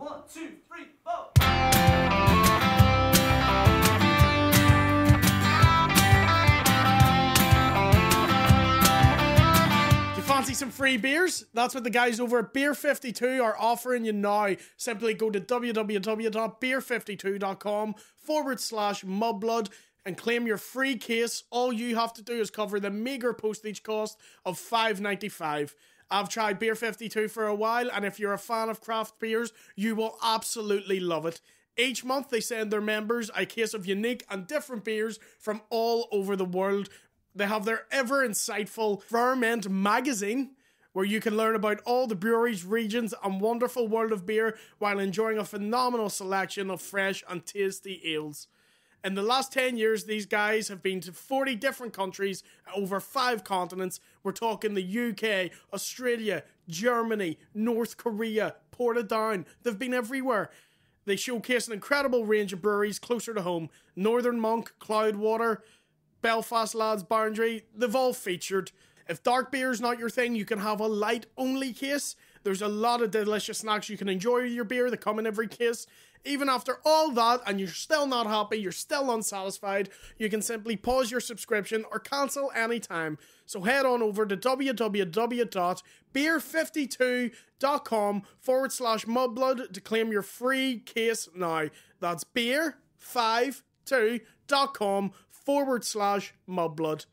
One, two, three, four. You fancy some free beers? That's what the guys over at Beer 52 are offering you now. Simply go to www.beer52.com forward slash mudblood and claim your free case. All you have to do is cover the meager postage cost of $5.95. I've tried Beer 52 for a while, and if you're a fan of craft beers, you will absolutely love it. Each month, they send their members a case of unique and different beers from all over the world. They have their ever insightful Ferment magazine, where you can learn about all the breweries, regions, and wonderful world of beer while enjoying a phenomenal selection of fresh and tasty ales. In the last 10 years, these guys have been to 40 different countries over five continents. We're talking the UK, Australia, Germany, North Korea, Portadown. They've been everywhere. They showcase an incredible range of breweries closer to home Northern Monk, Cloudwater, Belfast Lads, Boundary. They've all featured. If dark beer is not your thing, you can have a light only case. There's a lot of delicious snacks you can enjoy with your beer that come in every case. Even after all that, and you're still not happy, you're still unsatisfied, you can simply pause your subscription or cancel anytime. So head on over to www.beer52.com forward slash mudblood to claim your free case now. That's beer52.com forward slash mudblood.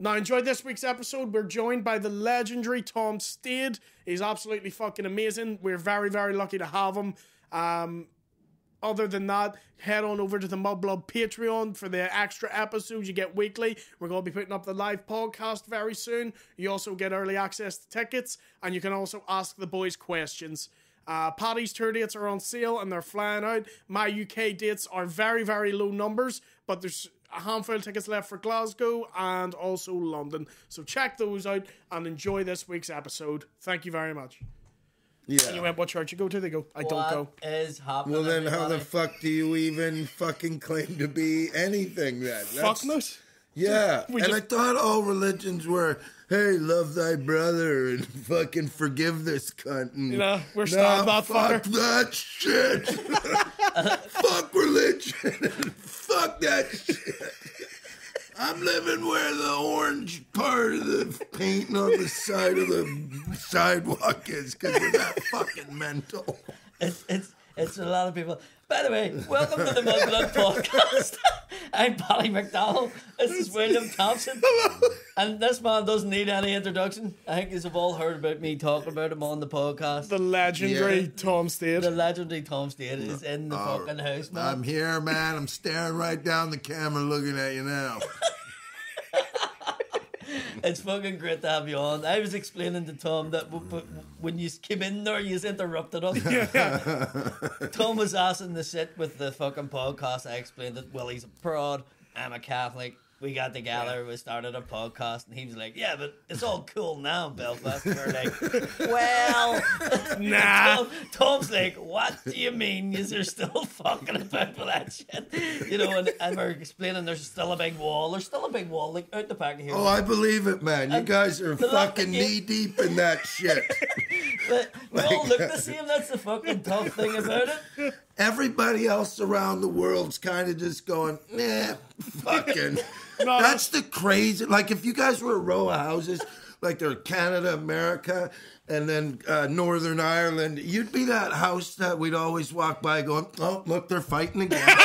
Now, enjoy this week's episode. We're joined by the legendary Tom Stade. He's absolutely fucking amazing. We're very, very lucky to have him. Um, other than that, head on over to the Mudblood Patreon for the extra episodes you get weekly. We're going to be putting up the live podcast very soon. You also get early access to tickets, and you can also ask the boys questions. Uh, Paddy's tour dates are on sale and they're flying out. My UK dates are very, very low numbers, but there's a handful of tickets left for Glasgow and also London. So check those out and enjoy this week's episode. Thank you very much. You went, what church you go to? They go, I don't go. What is happening? Well, then how the everybody? fuck do you even fucking claim to be anything then? Fuck nut. Yeah. We and just- I thought all religions were, hey, love thy brother and fucking forgive this cunt. And, You know, we're stab that fuck fucker. that shit. fuck religion. fuck that shit. I'm living where the orange part of the painting on the side of the sidewalk is because we're that fucking mental. It's, it's, it's a lot of people. By the way, welcome to the Mudblood Podcast. I'm Paddy McDowell. This is William Thompson. And this man doesn't need any introduction. I think you've all heard about me talking about him on the podcast. The legendary Yeah. Tom Stade. The legendary Tom Stade is in the oh, fucking house, man. I'm here, man. I'm staring right down the camera looking at you now. It's fucking great to have you on. I was explaining to Tom that w- w- when you came in there, you interrupted us. Tom was asking to sit with the fucking podcast. I explained that Willie's a prod. I'm a Catholic. We got together. We started a podcast, and he was like, "Yeah, but it's all cool now, Belfast." And we're like, "Well, Nah. Tom, Tom's like, "What do you mean? Is there still fucking about with that shit?" You know, and, and we're explaining there's still a big wall. There's still a big wall like out the back of here. Oh, I believe it, man. You guys are fucking knee deep in that shit. But we all look the same. That's the fucking tough thing about it. Everybody else around the world's kind of just going, nah, fucking. That's the crazy. Like, if you guys were a row of houses, like they're Canada, America, and then uh, Northern Ireland, you'd be that house that we'd always walk by going, oh, look, they're fighting again.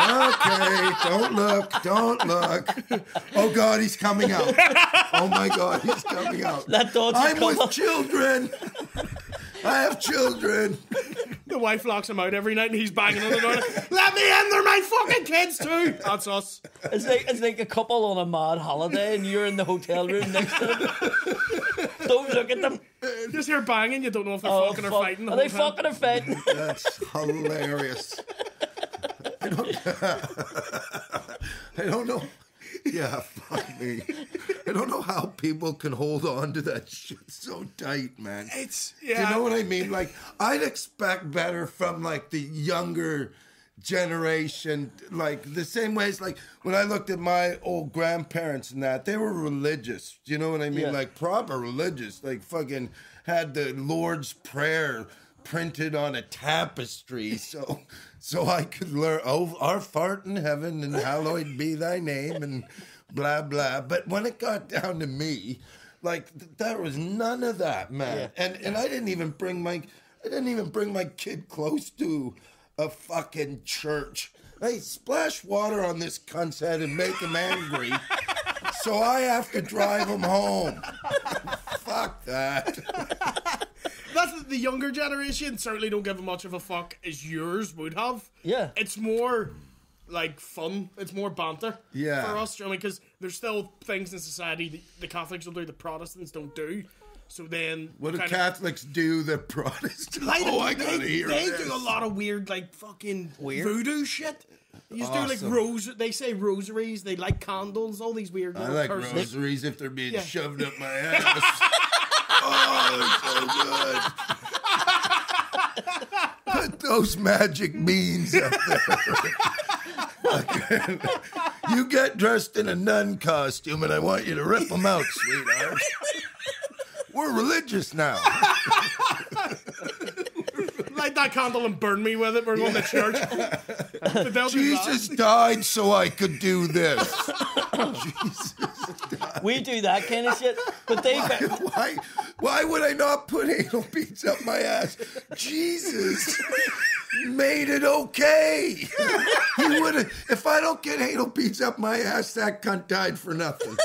okay, don't look, don't look. Oh God, he's coming out. Oh my God, he's coming out. I'm with children. I have children. The wife locks him out every night and he's banging on the door. Let me in, they're my fucking kids too. That's us. It's like it's like a couple on a mad holiday, and you're in the hotel room next to them. Don't look at them. Just hear banging, you don't know if they're Oh, fucking or fighting. the Are they time. fucking or fighting? That's hilarious. I don't, I don't know. Yeah, fuck me. I don't know how people can hold on to that shit so tight, man. It's Do you know what I mean? Like, I'd expect better from like the younger generation. Like the same way ways, like when I looked at my old grandparents and that, they were religious. Do you know what I mean? Yeah. Like proper religious. Like fucking had the Lord's Prayer printed on a tapestry so so I could learn oh our fart in heaven and hallowed be thy name and blah blah. But when it got down to me, like th- there was none of that, man. Yeah. And and I didn't even bring my I didn't even bring my kid close to a fucking church. Hey, splash water on this cunt's head and make him angry. so I have to drive him home. Fuck that. That's the younger generation certainly don't give much of a fuck as yours would have. Yeah. It's more like fun. It's more banter. Yeah. For us, because there's still things in society that the Catholics will do, the Protestants don't do. So then, What do kind of- Catholics do that Protestants? Like, oh, I they, gotta hear They this. do a lot of weird, like fucking Weird? voodoo shit. You just do like Awesome. rose. They say rosaries. They like candles. All these weird. I like curses. rosaries if they're being Yeah. shoved up my ass. oh, they're so good. Put those magic beans up there. You get dressed in a nun costume and I want you to rip them out, sweetheart. We're religious now. Light that candle and burn me with it. We're going to church. But they'll do that. Jesus died so I could do this. Jesus. We do that kind of shit, but they. Why, why would I not put anal beads up my ass? Jesus made it okay. He would have. If I don't get anal beads up my ass, that cunt died for nothing.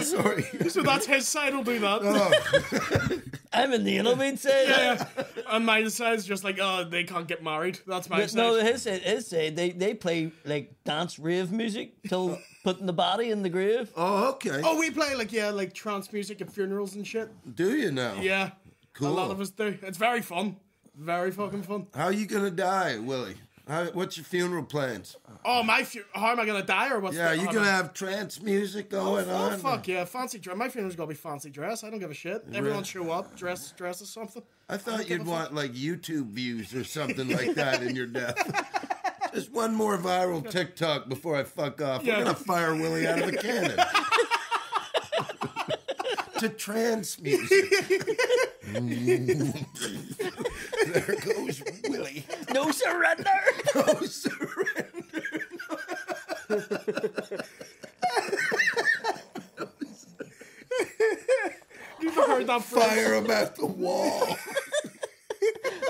Sorry. So that's his side will do that. I'm in the anal bead side. yeah. And my side's just like, oh, they can't get married. That's my But side. no, his side, his side, they they play like dance rave music till putting the body in the grave. Oh, okay. oh, we play like yeah, like trance music at funerals and shit. Do you now? Yeah, Cool. a lot of us do. It's very fun, very fucking fun. How are you gonna die, Willie? How, what's your funeral plans? Oh my, fu- how am I gonna die or what's? Yeah, the, you how gonna I- have trance music going Oh on? fuck yeah, fancy dress. My funeral's gonna be fancy dress. I don't give a shit. Everyone show up, dress, dress or something. I thought give you'd a fuck. want like YouTube views or something like that in your death. Just one more viral TikTok before I fuck off. Yeah. We're gonna fire Willie out of a cannon. to trance music. there goes Willie. No surrender. Oh, surrender. You've heard that phrase? Fire him at the wall.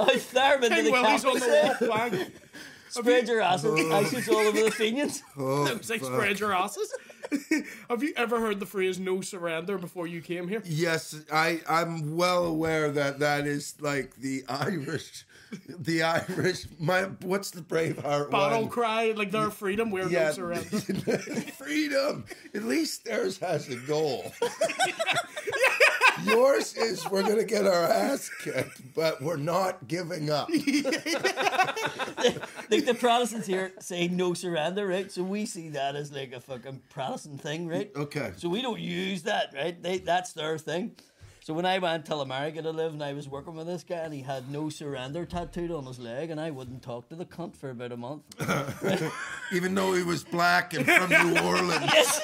I throw him into King the Willie's on the wall, bang. Spread your asses. Ashes all over the Fenians. It's like spread your asses. Have you ever heard the phrase "no surrender" before you came here? Yes, I I'm well aware that that is like the Irish, the Irish. My what's the Braveheart Battle one? cry, like their freedom, we're Yeah, no surrender. freedom. At least theirs has a goal. Yours is we're gonna get our ass kicked, but we're not giving up. Like the Protestants here say no surrender, right? So we see that as like a fucking Protestant thing, right? Okay. So we don't use that, right? They that's their thing. So when I went to America to live and I was working with this guy and he had no surrender tattooed on his leg and I wouldn't talk to the cunt for about a month. Even though he was black and from New Orleans, yes.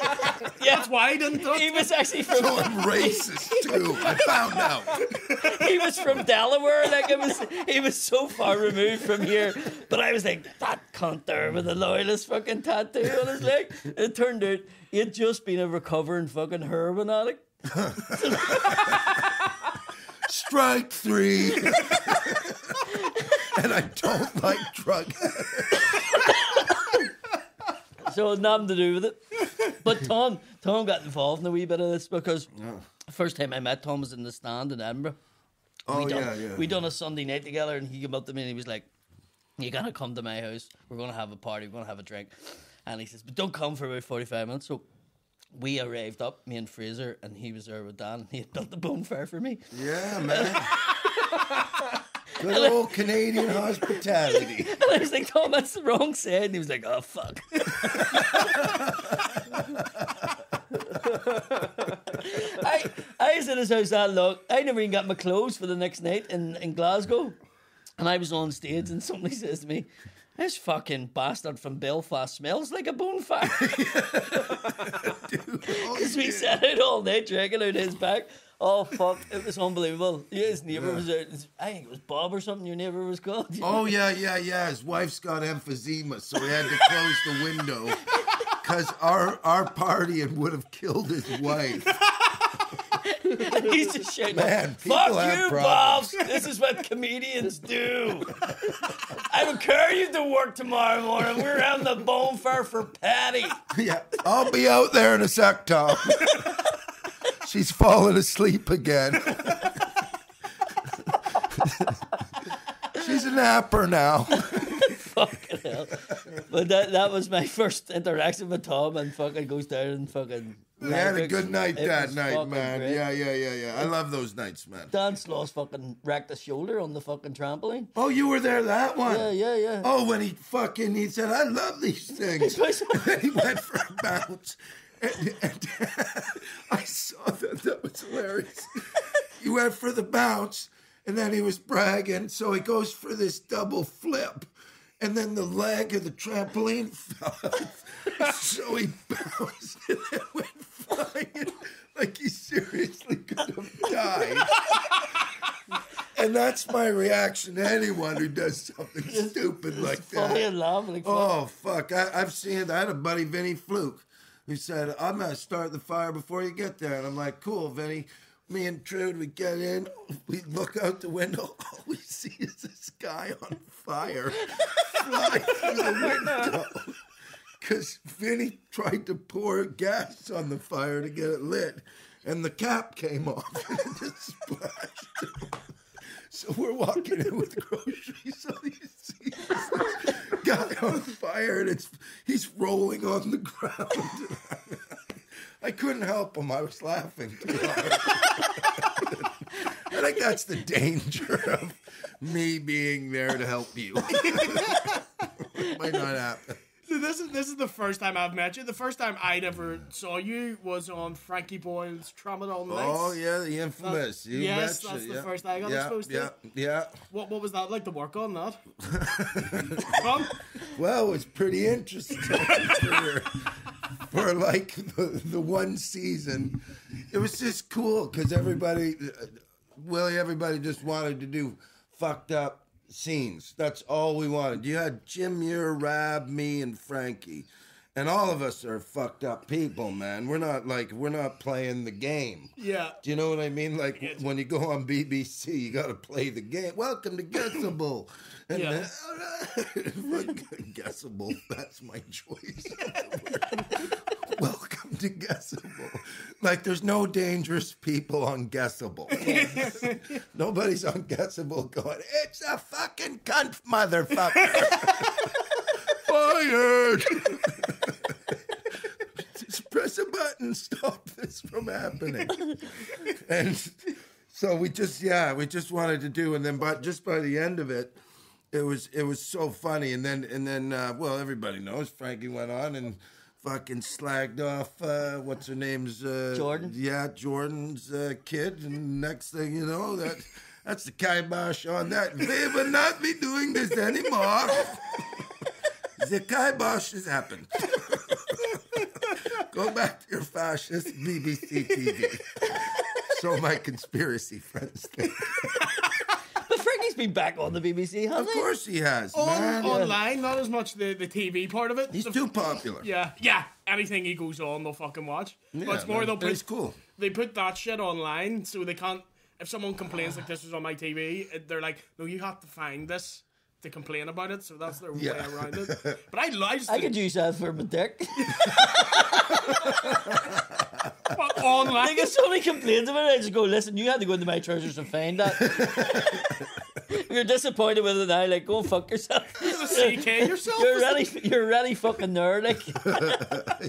Yeah. Why didn't talk. He they? was actually from so I'm racist too. I found out. he was from Delaware. Like it was, he was so far removed from here. But I was like, that cunt there with the loyalist fucking tattoo on his leg. It turned out he had just been a recovering fucking heroin addict. Strike three. and I don't like drug. So it nothing to do with it. But Tom, Tom got involved in a wee bit of this because the first time I met Tom was in the stand in Edinburgh. Oh we done, yeah, yeah. We done a Sunday night together, and he came up to me and he was like, "You gotta come to my house. We're gonna have a party. We're gonna have a drink." And he says, "But don't come for about forty-five minutes." So we arrived up, me and Fraser, and he was there with Dan. And he had built the bonfire for me. Yeah, man. Good old Canadian hospitality. And I was like, "Tom, that's the wrong side." And he was like, "Oh fuck." I I was in his house that long. I never even got my clothes for the next night in, in Glasgow. And I was on stage and somebody says to me, This fucking bastard from Belfast smells like a bonfire. Because oh, we sat out all night drinking out his back. Oh fuck! It was unbelievable. Yeah, his neighbour was out. I think it was Bob or something. Your neighbour was called. Oh yeah, yeah, yeah. His wife's got emphysema, so we had to close the window because our our party would have killed his wife. He's just shouting, Man, "Fuck you, Bob! This is what comedians do. I don't you to work tomorrow morning. We're having the bonfire for Paddy." Yeah, I'll be out there in a sec, Tom. She's falling asleep again. She's a napper now. fucking hell. But that that was my first interaction with Tom, and fucking goes down and fucking. We had a good night that night, man. great. Yeah, yeah, yeah, yeah. I love those nights, man. Dan Sloss fucking wrecked his shoulder on the fucking trampoline. Oh, you were there that one? Yeah, yeah, yeah. Oh, when he fucking he said, "I love these things," and he went for a bounce, and, and I saw that. That was hilarious. He went for the bounce, and then he was bragging, so he goes for this double flip. And then the leg of the trampoline fell so he bounced and then went flying like he seriously could have died. And that's my reaction to anyone who does something stupid like Funny that. Like, Oh fuck! I, I've seen. I had a buddy, Vinny Fluke, who said, "I'm gonna start the fire before you get there." And I'm like, "Cool, Vinny." Me and Trude, we get in, we look out the window. All we see is this guy on fire fly through the window. Because Vinny tried to pour gas on the fire to get it lit, and the cap came off and it just splashed. So we're walking in with groceries. So you see this guy on fire, and it's he's rolling on the ground. I couldn't help him. I was laughing too hard. I think that's the danger of me being there to help you. Might not happen. So this is this is the first time I've met you. The first time I'd ever saw you was on Frankie Boyle's Tramadol Nights. Oh yeah, the infamous. You yes, that's the yeah. first I got yeah, exposed to. yeah, Yeah. What what was that like to work on that? Well, it was pretty interesting for, like the, the one season. It was just cool because everybody, uh, Willie, everybody just wanted to do fucked up scenes. That's all we wanted. You had Jim Muir, Rab, me, and Frankie. And all of us are fucked up people, man. We're not like, we're not playing the game. Yeah. Do you know what I mean? Like when you go on BBC, you got to play the game. Welcome to Guessable. And uh, Yeah. then, Guessable, that's my choice. Welcome to Guessable. Like there's no dangerous people on Guessable. Nobody's on Guessable going, it's a fucking cunt, motherfucker. Fired. Just press a button, stop this from happening. and so we just, yeah, we just wanted to do, and then, but just by the end of it, it was it was so funny, and then and then, uh, well, everybody knows Frankie went on and fucking slagged off uh, what's her name's uh, Jordan? yeah, Jordan's uh, kid, and next thing you know that. That's the kibosh on that. They will not be doing this anymore. The kibosh has happened. Go back to your fascist BBC TV. So my conspiracy friends think. but Frankie's been back on the BBC, Of hasn't he? course he has, On, man. online, not as much the, the TV part of it. He's The- too popular. Yeah, yeah. Anything he goes on, they'll fucking watch. Yeah, but it's more man. they'll put It's cool. they put that shit online so they can't. If someone complains like this was on my TV, it- they're like, no, you have to find this to complain about it. So that's their Yeah. way around it. But I, I just I could use that for my dick. but online. Like if somebody complains about it, I just go, listen, you had to go into my trousers and find that. You're disappointed with it now, like go and fuck yourself. CK yourself. You're really, you're really fucking nerd. Like,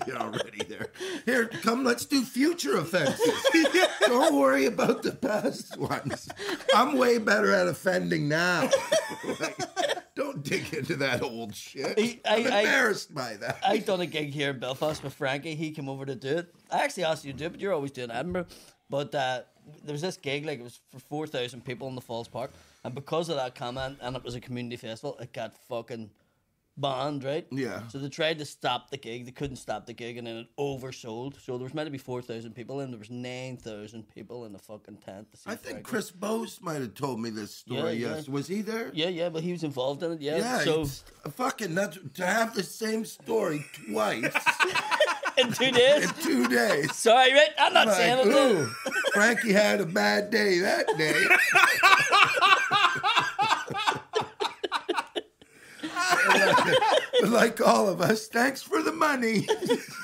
You're already there. Here, come, let's do future offenses. Don't worry about the past ones. I'm way better at offending now. Like, don't dig into that old shit. I- I- I'm I- embarrassed by that. I done a gig here in Belfast with Frankie. He came over to do it. I actually asked you to do it, but you're always doing Edinburgh. But uh, there was this gig, like it was for four thousand people in the Falls Park, and because of that comment, and it was a community festival, it got fucking band, right? Yeah. So they tried to stop the gig. They couldn't stop the gig, and then it oversold. So there was meant to be four thousand people, and there was nine thousand people in the fucking tent. To see I think. Chris Bose might have told me this story. Yeah, yeah. Yes, was he there? Yeah, yeah, but he was involved in it. Yeah. Yeah, so fucking that's to have the same story twice in two days. in two days. Sorry, Rick. I'm not Like, saying it. ooh, Frankie had a bad day that day. like all of us, thanks for the money.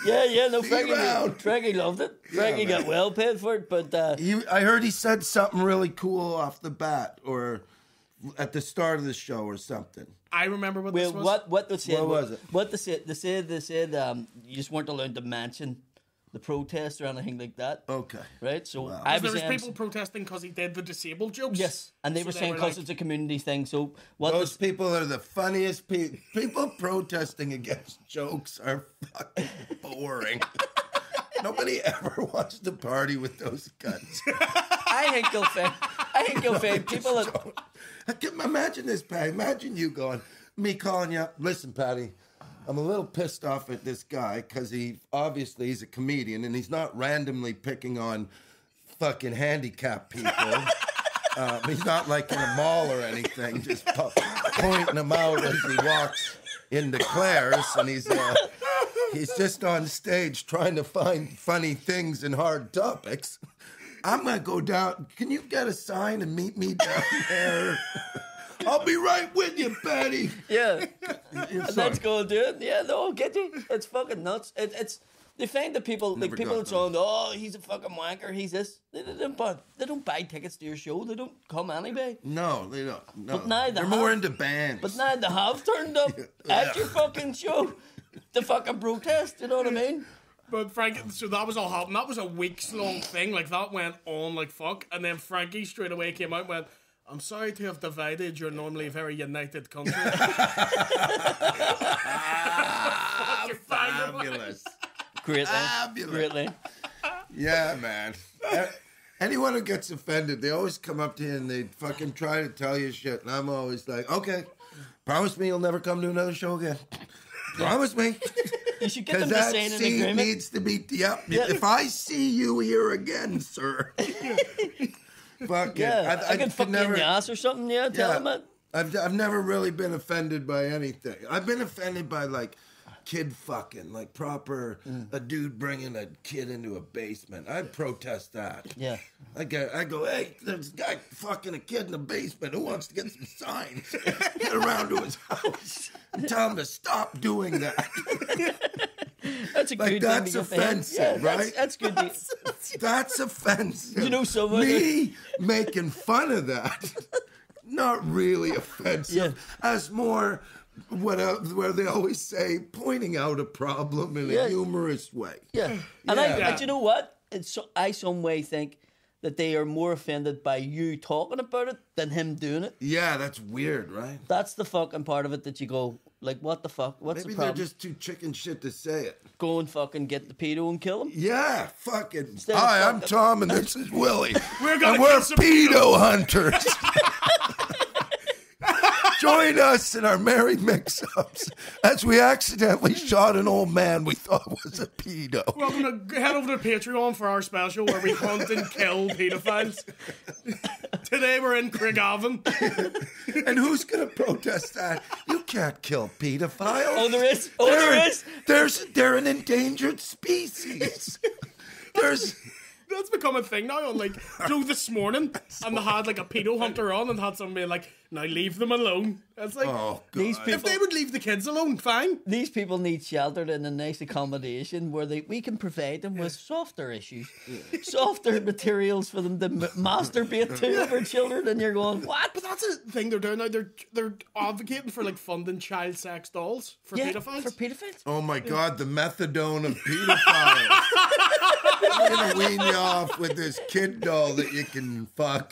Yeah, yeah. No, See you Frankie, around. Frankie loved it. Frankie got well paid for it, but uh, He, I heard he said something really cool off the bat, or at the start of the show, or something. I remember what well, this was. what what they said? What was it? What they said? They said they said um, you just weren't allowed to mention the protest or anything like that. Okay. Right. So Wow. I there was was people protesting because he did the disabled jokes. yes, and they So were saying because like, it's a community thing. So what? Those they- people are the funniest people. People protesting against jokes are fucking boring. Nobody ever wants to party with those guys. I think you'll find. I think you'll find people that. I can imagine this, Paddy. Imagine you going, me calling you up. Listen, Paddy, I'm a little pissed off at this guy because he obviously he's a comedian and he's not randomly picking on fucking handicapped people. um, he's not like in a mall or anything, just po- pointing them out as he walks into Claire's, and he's uh, he's just on stage trying to find funny things and hard topics. I'm gonna go down. Can you get a sign and meet me down there? I'll be right with you, Paddy. Yeah, and Sorry. let's go do it. Yeah, no, get you. It's fucking nuts. It, it's they find the people like people got that's. Oh, he's a fucking wanker. He's this. They, they don't buy. They don't buy tickets to your show. They don't come anyway. No, they don't. No. But now they They're more have- into bands. But now they have turned up at your fucking show to fucking protest. You know what I mean? But Frank, so that was all happening. That was a weeks long thing. Like that went on like fuck. And then Frankie straight away came out and went, I'm sorry to have divided your normally very united country. Fucking bang, Fabulous. Great. Fabulous. Great thing. Yeah, man. Anyone who gets offended, they always come up to you and they fucking try to tell you shit. And I'm always like, okay, promise me you'll never come to another show again. Promise me. You should get Because them to that sign an agreement. needs to be. Yep. Yeah. If I see you here again, sir. Fuck yeah, it. I, can fuck you in the ass or something. Yeah, tell Yeah. them it. I've, I've never really been offended by anything. I've been offended by like kid fucking, like proper Mm. a dude bringing a kid into a basement. I'd protest that. Yeah. I go, I go, hey, there's a guy fucking a kid in the basement who wants to get some signs. Get around to his house and tell him to stop doing that. That's a Like, good that's thing to get behind. offensive, yeah, right? that's good. To, That's offensive. You know someone- Me making fun of that, not really offensive. Yeah. As more what uh, where they always say, pointing out a problem in Yeah. a humorous way. yeah. And I, Yeah. but you know what? It's so, I some way think that they are more offended by you talking about it than him doing it. Yeah, that's weird, right? That's the fucking part of it that you go like, what the fuck? What's Maybe the they're just too chicken shit to say it. Go and fucking get the pedo and kill him. Yeah, fucking. Instead of Hi, I'm Tom, and this is Willie. We're gonna and we're kill pedo hunters. Join us in our merry mix-ups as we accidentally shot an old man we thought was a pedo. Welcome to head over to Patreon for our special where we hunt and kill pedophiles. Today we're in Craigavon. And who's going to protest that? You can't kill pedophiles. Oh, there is. Oh, They're, there is. There's, they're an endangered species. There's. That's become a thing now I on like Joe this morning and they had like a pedo hunter on and had somebody like, now leave them alone. It's like Oh, God. These if they would leave the kids alone, fine. these people need shelter in a nice accommodation where they we can provide them with softer issues, softer materials for them to m- masturbate to over children. And you're going, what? But that's a thing they're doing now. They're they're advocating for like funding child sex dolls for Yeah, pedophiles. for pedophiles. Oh my God, the methadone of pedophiles. I'm gonna wean you off with this kid doll that you can fuck.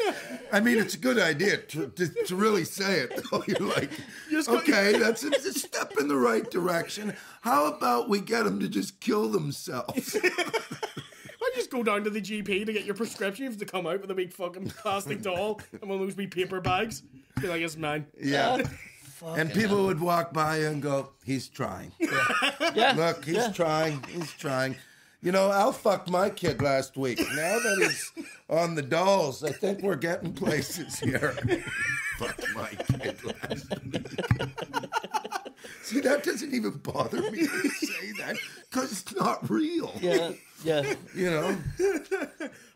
I mean, it's a good idea to, to, to really say it. Though. You're like, just got- okay, that's a, a step in the right direction. How about we get them to just kill themselves? I just go down to the GP to get your prescription. You have to come out with a big fucking plastic doll and one of those wee paper bags. Be like, it's mine. Yeah. Uh, and people would walk by and go, "He's trying. Yeah. Look, he's yeah. trying. He's trying." You know, Al fucked my kid last week. Now that he's on the dolls, I think we're getting places here. fucked my kid last week. See, that doesn't even bother me to say that because it's not real. Yeah, yeah. You know,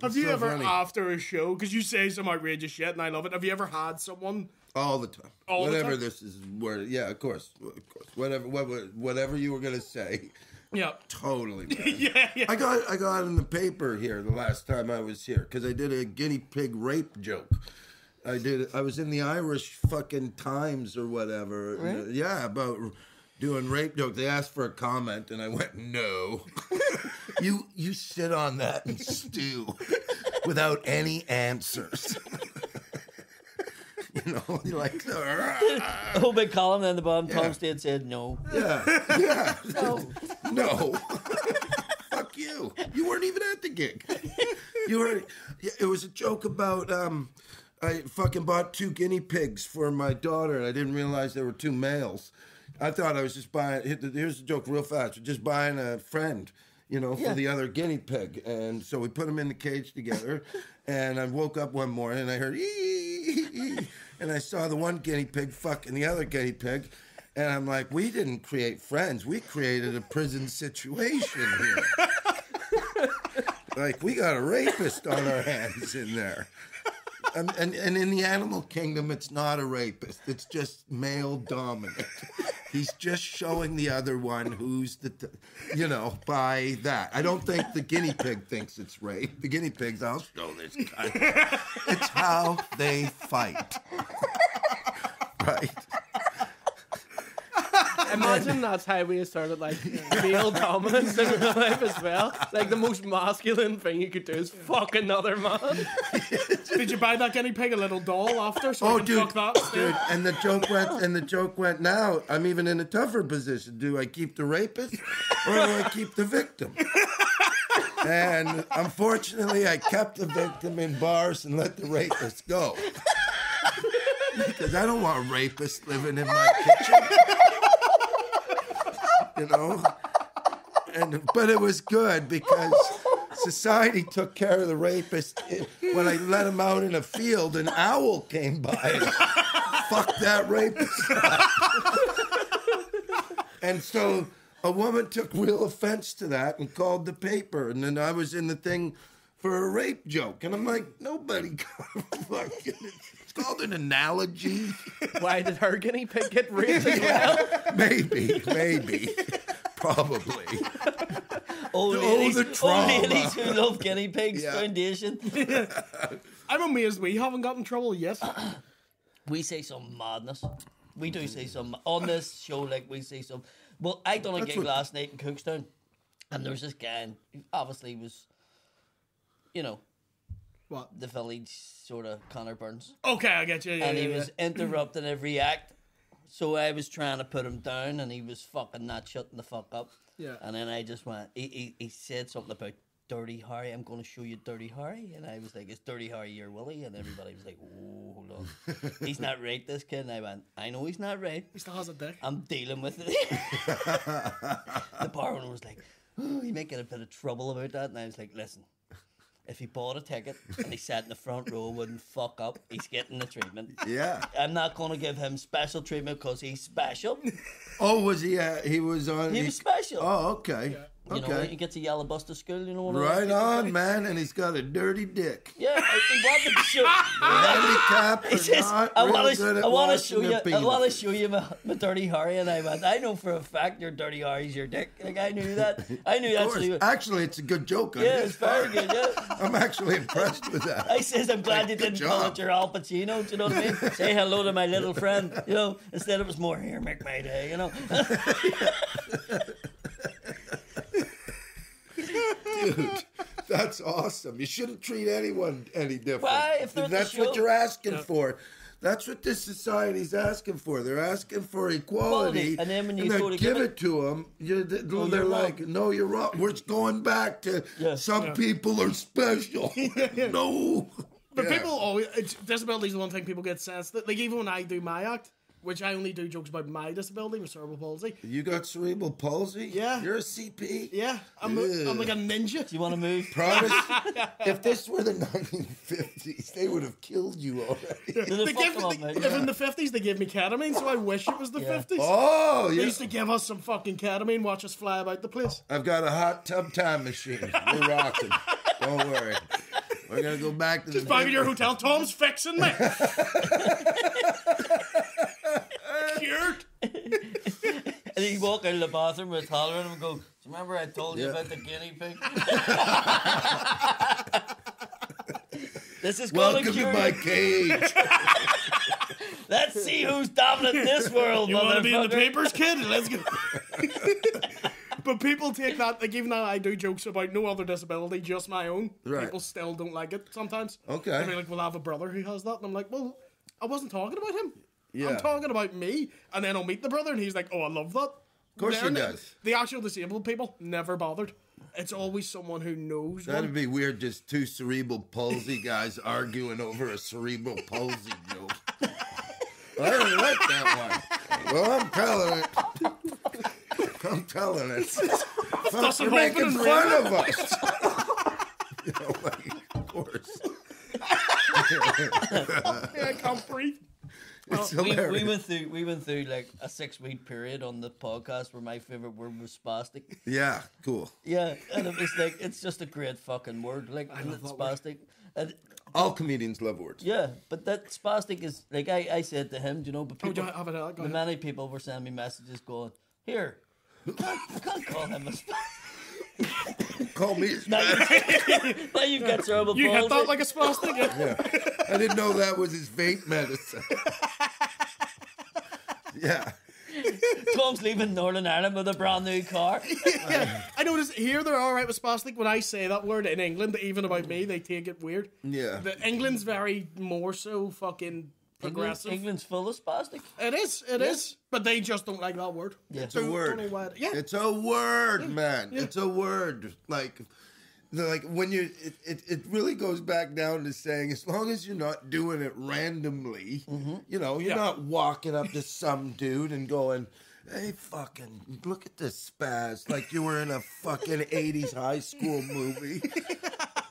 Have you so ever, funny. after a show, because you say some outrageous shit and I love it, have you ever had someone all the time. All the whatever time? this is, where yeah, of course, of course, whatever, whatever, whatever you were gonna say, Yeah. totally. Man. Yeah, yeah. I got I got in the paper here the last time I was here because I did a guinea pig rape joke. I did. I was in the Irish fucking Times or whatever. Uh, right. Yeah, about doing rape jokes. They asked for a comment, and I went, "No, you you sit on that and stew without any answers." you know, you're like, Oh, big column in the bottom. Yeah. Tom Stade said no. yeah, yeah. No. No. Fuck you. You weren't even at the gig. You were. It was a joke about. Um, I fucking bought two guinea pigs for my daughter, and I didn't realize there were two males. I thought I was just buying. Here's the joke, real fast. Just buying a friend, you know, for the other guinea pig, and so we put them in the cage together. and I woke up one morning and I heard, and I saw the one guinea pig fucking the other guinea pig. And I'm like, we didn't create friends. We created a prison situation here. like, we got a rapist on our hands in there. And, and, and in the animal kingdom, it's not a rapist. It's just male dominant. He's just showing the other one who's the, t- you know, by that. I don't think the guinea pig thinks it's rape. The guinea pigs, I'll show this guy. It's how they fight. right? Imagine that's how we started like male dominance in real life as well. Like the most masculine thing you could do is fuck another man. Did you buy that guinea pig a little doll after? So Oh, I dude, that dude, and the joke went, and the joke went. Now I'm even in a tougher position. Do I keep the rapist or do I keep the victim? And unfortunately, I kept the victim in bars and let the rapist go because I don't want rapists living in my kitchen. You know, and but it was good because society took care of the rapist. When I let him out in a field, an owl came by fucked that rapist. and so a woman took real offense to that and called the paper. And then I was in the thing for a rape joke. And I'm like, nobody fucking. It's called an analogy. Why did her guinea pig get raped as well? Maybe, maybe, probably. Old Oh, ladies, the old trauma. ladies who love guinea pigs Yeah. foundation. I'm amazed we haven't gotten in trouble yet. we say some madness. We do say some on this show. Like we say some. Well, I done a That's gig what- last night in Cookstown, and there was this guy, and he obviously was, you know, What? the village sort of Connor Burns, Okay, I get you. Yeah, and he yeah, was interrupting every act. So I was trying to put him down, and he was fucking not shutting the fuck up. Yeah. And then I just went. He he, he said something about. Dirty Harry, I'm going to show you Dirty Harry. And I was like, Is Dirty Harry your Willie? And everybody was like, Oh, hold on. He's not right, this kid. And I went, I know he's not right. He still has a dick. I'm dealing with it. the bar owner was like, oh, you might get a bit of trouble about that. And I was like, listen, if he bought a ticket and he sat in the front row wouldn't fuck up, he's getting the treatment. Yeah. I'm not going to give him special treatment because he's special. Oh, was he? Uh, he was on. He was special. Oh, okay. You know, Okay. he gets a yellow bus to school, you know what I right on, man. And he's got a dirty dick. Yeah, he wanted to show. Handicap. He says, "I want to, I want to show you, I want to show you my, my dirty Harry." And I went, "I know for a fact your dirty Harry's your dick." Like I knew that. I knew that's what. Actually, it's a good joke. Yeah, it's very good. Yeah. I'm actually impressed with that. I says, I'm glad you didn't call it your Al Pacino. Do you know what I mean? Say hello to my little friend. You know, instead it was more here, make my day. You know. Dude, that's awesome. You shouldn't treat anyone any different. Why? If they're the that's what you're asking for. That's what this society's asking for. They're asking for equality, Equality. And then when you then go give give it, to them, you're, oh, they're you're like, wrong. "No, you're wrong." We're going back to Yeah. some people are special. no, But Yeah. people always it's, disability is the one thing people get sense like even when I do my act, which I only do jokes about my disability with cerebral palsy. You got cerebral palsy? Yeah. You're a CP? Yeah, I'm, a, I'm like a ninja. Do you want to move? Promise? if this were the 1950s, they would have killed you already. To the They fuck on, they, mate. if in the 50s they gave me ketamine, so I wish it was the Yeah. 50s. Oh, yeah. They used to give us some fucking ketamine, watch us fly about the place. I've got a hot tub time machine. We're rocking. Don't worry. We're gonna go back to the. Back at your hotel, Tom's fixing me. And then you walk out of the bathroom with a towel around him and go, Do you remember I told you Yeah. about the guinea pig? this is called Welcome a to cure. my cage. Let's see who's dominant in this world, You want to be in the papers, kid? Let's go. but people take that, like, even though I do jokes about no other disability, just my own, Right. people still don't like it sometimes. Okay. They'll be like, well, I have a brother who has that. And I'm like, well, I wasn't talking about him. Yeah. I'm talking about me. And then I'll meet the brother, and he's like, oh, I love that. Of course he does. The actual disabled people never bothered. It's always someone who knows That'd one. be weird. Just two cerebral palsy guys arguing over a cerebral palsy joke. I didn't like that one. Well, I'm telling it. I'm telling it. Doesn't you're making fun of us. you know, like, of course. I can't breathe. It's We, hilarious. we went through we went through like a six week period on the podcast where my favorite word was spastic. yeah, cool. Yeah, and it was like it's just a great fucking word, like isn't spastic. And All comedians love words. yeah, but that spastic is like I, I said to him, do you know, but Oh, people, do I have it? The many people were sending me messages going, here, I can't, can't call him a spastic. Call me. Now you, now you've got cerebral You hit palsy. that like a spastic. Yeah. Yeah. I didn't know that was his vape medicine. yeah. Tom's leaving Northern Ireland with a brand new car. yeah. I notice here they're all right with spastic. When I say that word in England, even about me, they take it weird. Yeah. The England's very more so fucking England, progressive. England's full of spastic. It is, it is, But they just don't like that word. Yeah. It's a word. don't know why it- yeah. It's a word, man. It's a word. Like, like when you, it, it, it really goes back down to saying, as long as you're not doing it randomly, mm-hmm. you know, you're Yeah. not walking up to some dude and going, "Hey, fucking, look at this spaz," like you were in a fucking '80s high school movie.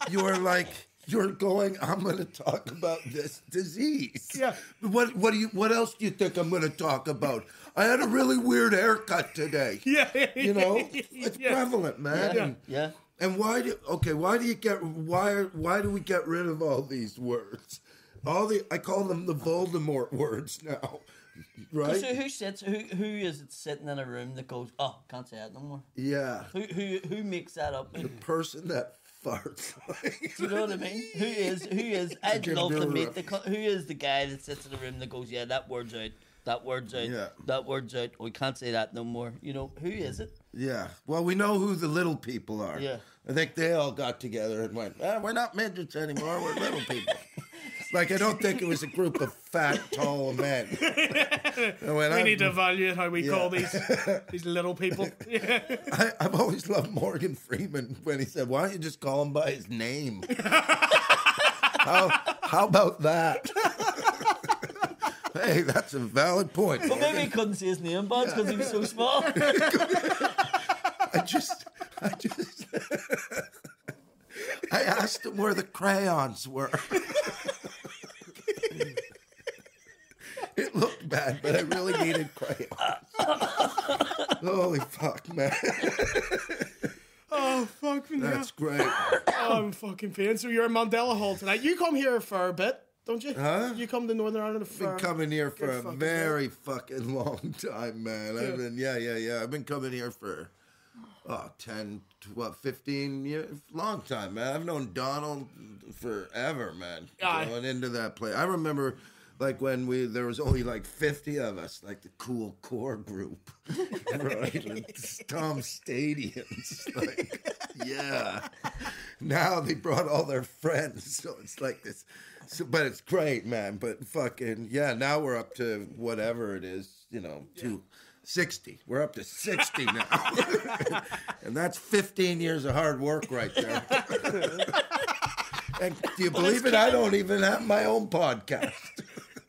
You were like. You're going. I'm going to talk about this disease. Yeah. What? What do you? What else do you think I'm going to talk about? I had a really weird haircut today. Yeah. You know, it's Yeah. prevalent, man. Yeah. And, Yeah. and why do okay? Why do you get why why do we get rid of all these words? All the I call them the Voldemort words now, right? So who sits? Who who is it sitting in a room that goes? Oh, can't say that no more. Yeah, Who who who makes that up? the person that farts. Do you know what I mean? Who is who is? I'd love to meet the who is the guy that sits in the room that goes, yeah, that word's out, that word's out, Yeah. that word's out. We can't say that no more. You know who is it? yeah. Well, we know who the little people are. Yeah. I think they all got together and went, ah, "We're not midgets anymore. We're little people." like I don't think it was a group of fat, tall men. We I- need to evaluate how we call these these little people. Yeah. I, I've always loved Morgan Freeman when he said, "Why don't you just call him by his name?" how how about that? hey, that's a valid point. But maybe he couldn't see his name, buds, because he was so small. I just, I just, I asked him where the crayons were. it looked bad, but I really needed crayons. Holy fuck, man! Oh fuck me. That's great. Oh, I'm fucking pain. So you're in Mandela Hall tonight. You come here for a bit, don't you? Huh? You come to Northern Ireland for been coming here for a fucking very fucking long time, man. I've Yeah. been, yeah, yeah, yeah. I've been coming here for, oh, 10, 12, 15 years. Long time, man. I've known Donald forever, man. Aye. Going into that place. I remember, like, when we, there was only like 50 of us, like the cool core group, right? It's Tom Stadiums. Like, yeah. Now they brought all their friends, so it's like this. So, but it's great, man. But fucking yeah, now we're up to whatever it is, you know, to sixty. We're up to sixty now, and that's fifteen years of hard work right there. and do you believe it? I don't even have my own podcast.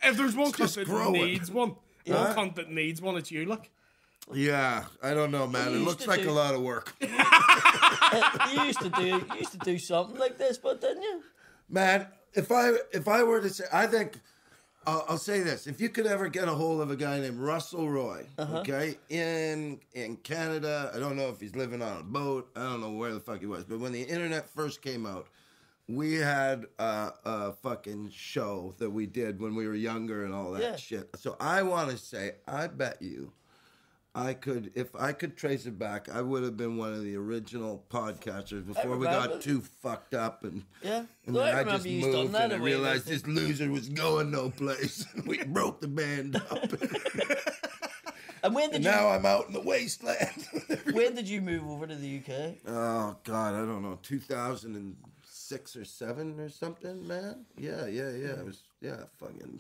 If there's one just country that growing. needs one, One cunt that needs one, it's you, like. Yeah, I don't know, man. It looks like do- a lot of work. you used to do you used to do something like this, but didn't you? Man, if I if I were to say, I think I'll, I'll say this: if you could ever get a hold of a guy named Russell Roy, Uh-huh. okay, in in Canada, I don't know if he's living on a boat. I don't know where the fuck he was, but when the internet first came out, we had a, a fucking show that we did when we were younger and all that Yeah. shit. So I want to say, I bet you. I could, if I could trace it back, I would have been one of the original podcasters before we got too fucked up and Yeah. and then I I, just remember you done moved and I realized this loser was going no place. we broke the band up. And when did and you now I'm out in the wasteland. when did you move over to the UK? oh God, I don't know, 2006 or seven or something, man. Yeah, yeah, yeah. It was yeah, fucking.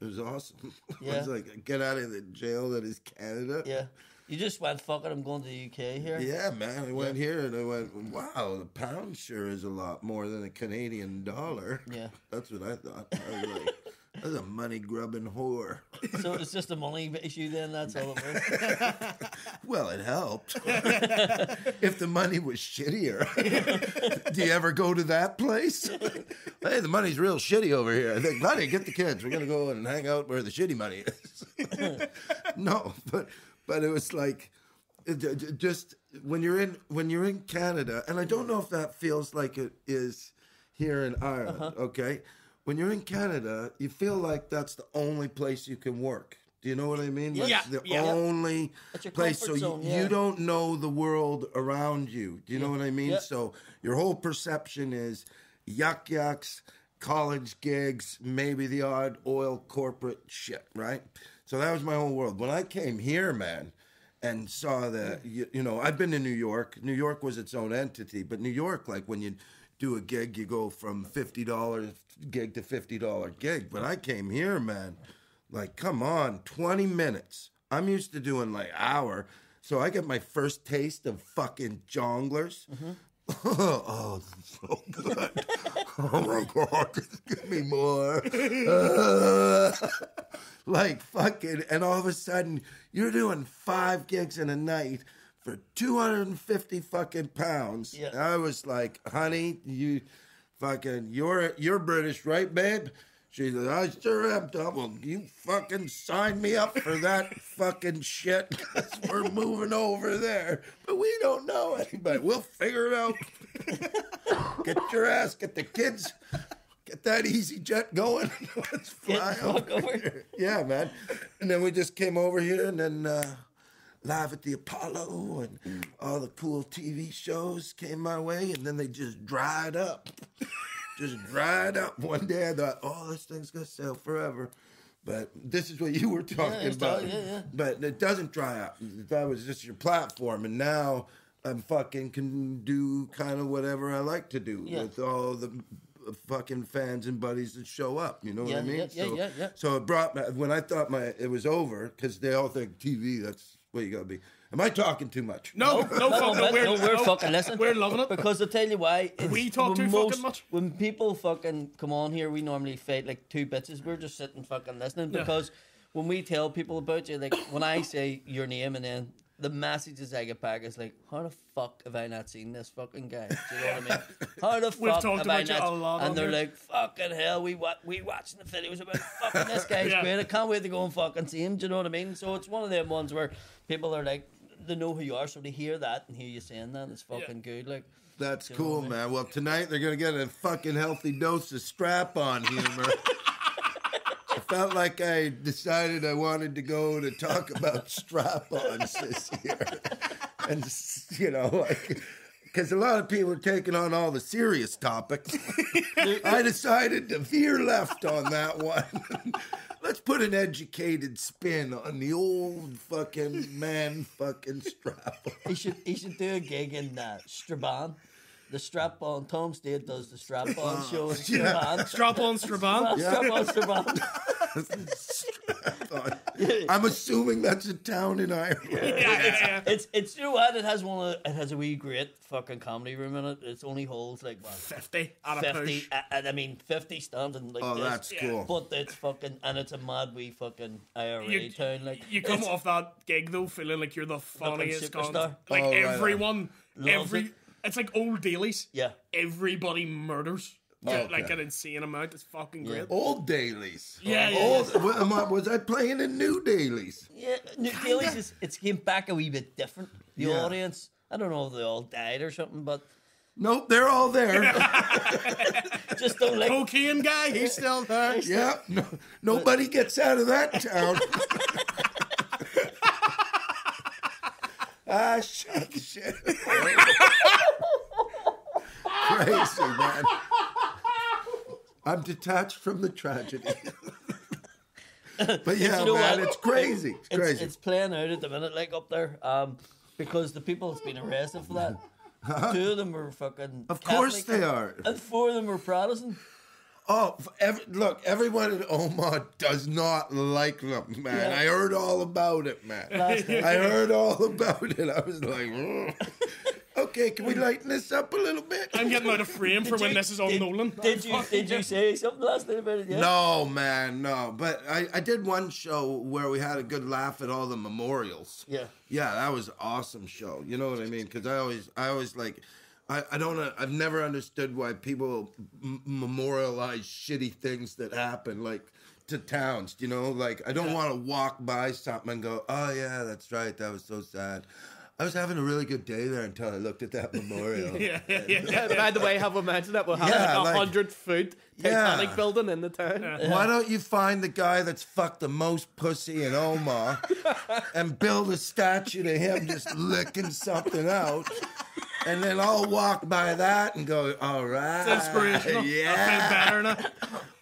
It was awesome. Yeah. it was like get out of the jail that is Canada. Yeah. You just went fuck it, I'm going to the UK here. Yeah, man. I went here and I went, wow, the pound sure is a lot more than a Canadian dollar. Yeah. That's what I thought. I was like, that's a money grubbing whore. So it's just a money issue then, that's all it was. Well, it helped. if the money was shittier, do you ever go to that place? hey, the money's real shitty over here. I think, honey, get the kids. We're gonna go and hang out where the shitty money is. no, but but it was like it, j- j- just when you're in when you're in Canada, and I don't know if that feels like it is here in Ireland. Uh-huh. Okay, when you're in Canada, you feel like that's the only place you can work. Do you know what I mean? That's Yeah, the yeah. only That's place. So comfort you, yeah. you don't know the world around you. Do you know what I mean? Yeah. So your whole perception is Yuk Yuk's, college gigs, maybe the odd oil corporate shit, right? So that was my whole world. When I came here, man, and saw the, you, you know, I've been to New York. New York was its own entity, but New York, like when you do a gig, you go from fifty dollars gig to fifty dollar gig. But I came here, man. Like, come on, 20 minutes. I'm used to doing like hour. So I get my first taste of fucking Jongleurs. oh, it's so good. oh my God, give me more. Like fucking, and all of a sudden you're doing five gigs in a night for 250 fucking pounds. Yeah. I was like, honey, you fucking, you're, you're British, right, babe? She said, I sure am, Tom. Well, you fucking signed me up for that fucking shit because we're moving over there. But we don't know anybody. We'll figure it out. get your ass, get the kids, get that easyJet going. Let's fly over over. here. Yeah, man. And then we just came over here and then uh, live at the Apollo and all the cool TV shows came my way and then they just dried up. just dried up. One day I thought, oh, this thing's going to sell forever. But this is what you were talking it's about. all- yeah, yeah. But it doesn't dry up. That was just your platform. And now I'm fucking can do kind of whatever I like to do Yeah. with all the fucking fans and buddies that show up. You know Yeah, what I mean? yeah, yeah, so, yeah, yeah. so it brought my, when I thought my it was over because they all think TV. That's what you gotta be. Am I talking too much? No, no, No, fucking, but- we're, no, we're no, fucking listening. We're loving it. Because I'll tell you why. We talk when too fucking much. When people fucking come on here, we normally fight like two bitches. We're just sitting fucking listening Yeah. because when we tell people about you, like when I say your name and then the messages I get back is like, how the fuck have I not seen this fucking guy? Do you know what I mean? How the We've fuck talked have I about you not? a lot on and they're here. like, fucking hell, we wa- we watching the videos about fucking this guy's Yeah. great. I can't wait to go and fucking see him. Do you know what I mean? So it's one of them ones where people are like, they know who you are, so they hear that and hear you saying that. It's fucking good. Like, That's cool, I mean? man. Well, tonight they're gonna get a fucking healthy dose of strap-on humor. Felt like I decided I wanted to go to talk about strap-ons this year, and you know, like. Because a lot of people are taking on all the serious topics. I decided to veer left on that one. Let's put an educated spin on the old fucking man fucking strap. he should he should do a gig in uh, Strabane. The strap on Tom Stade does the strap on show in yeah. Strabane. Strap on, Strabane. Strap on Strabane. Strap-on. I'm assuming that's a town in Ireland. Yeah, yeah, yeah. It's it's you know what it has one of it has a wee great fucking comedy room in it. It's only holds like what, 50 at a fifty. push. I, I mean fifty standing like Oh, this. that's cool. But it's fucking and it's a mad wee fucking IRA You- town. Like You come off that gig though feeling like you're the funniest superstar. cunt. Like Oh, everyone, Loves every it. It's like old dailies. Yeah. Everybody murders. Like okay. an insane amount. It's fucking Yeah. great. Old dailies. Yeah, yeah. Old, wa- am I- was I playing in new dailies? Yeah, New Dailies is it's came back a wee bit different. The Yeah. audience, I don't know if they all died or something, but Nope, they're all there. just don't like. Cocaine guy, he's still there. yeah, no, nobody gets out of that town. ah, shut shit. Crazy man. I'm detached from the tragedy. but yeah, you know man, what? it's crazy. It's It's, crazy. it's playing out at the minute, like up there, um, because the people that's been arrested for that, two of them were fucking. of course Catholic, they are. and four of them were Protestant. Oh, every, look, everyone in Omagh does not like them, man. Yeah. I heard all about it, man. I heard all about it. I was like. Okay, can we lighten this up a little bit? I'm getting out of frame for Did when you- this is all did, Nolan. Did you did you say something last night about it? Yeah. No, man, no. But I, I did one show where we had a good laugh at all the memorials. Yeah. Yeah, that was an awesome show. You know what I mean? Because I always, I always like, I, I don't, uh, I've never understood why people m- memorialize shitty things that happen, like to towns. You know, like I don't want to walk by something and go, oh yeah, that's right, that was so sad. I was having a really good day there until I looked at that memorial. Yeah, yeah, yeah. Yeah, by the way, have a mention that we'll have Yeah, like like- a hundred foot Titanic Yeah. building in the town. Why don't you find the guy that's fucked the most pussy in Omagh and build a statue to him just licking something out? And then I'll walk by that and go, all right. It's inspirational. I feel Yeah. better now.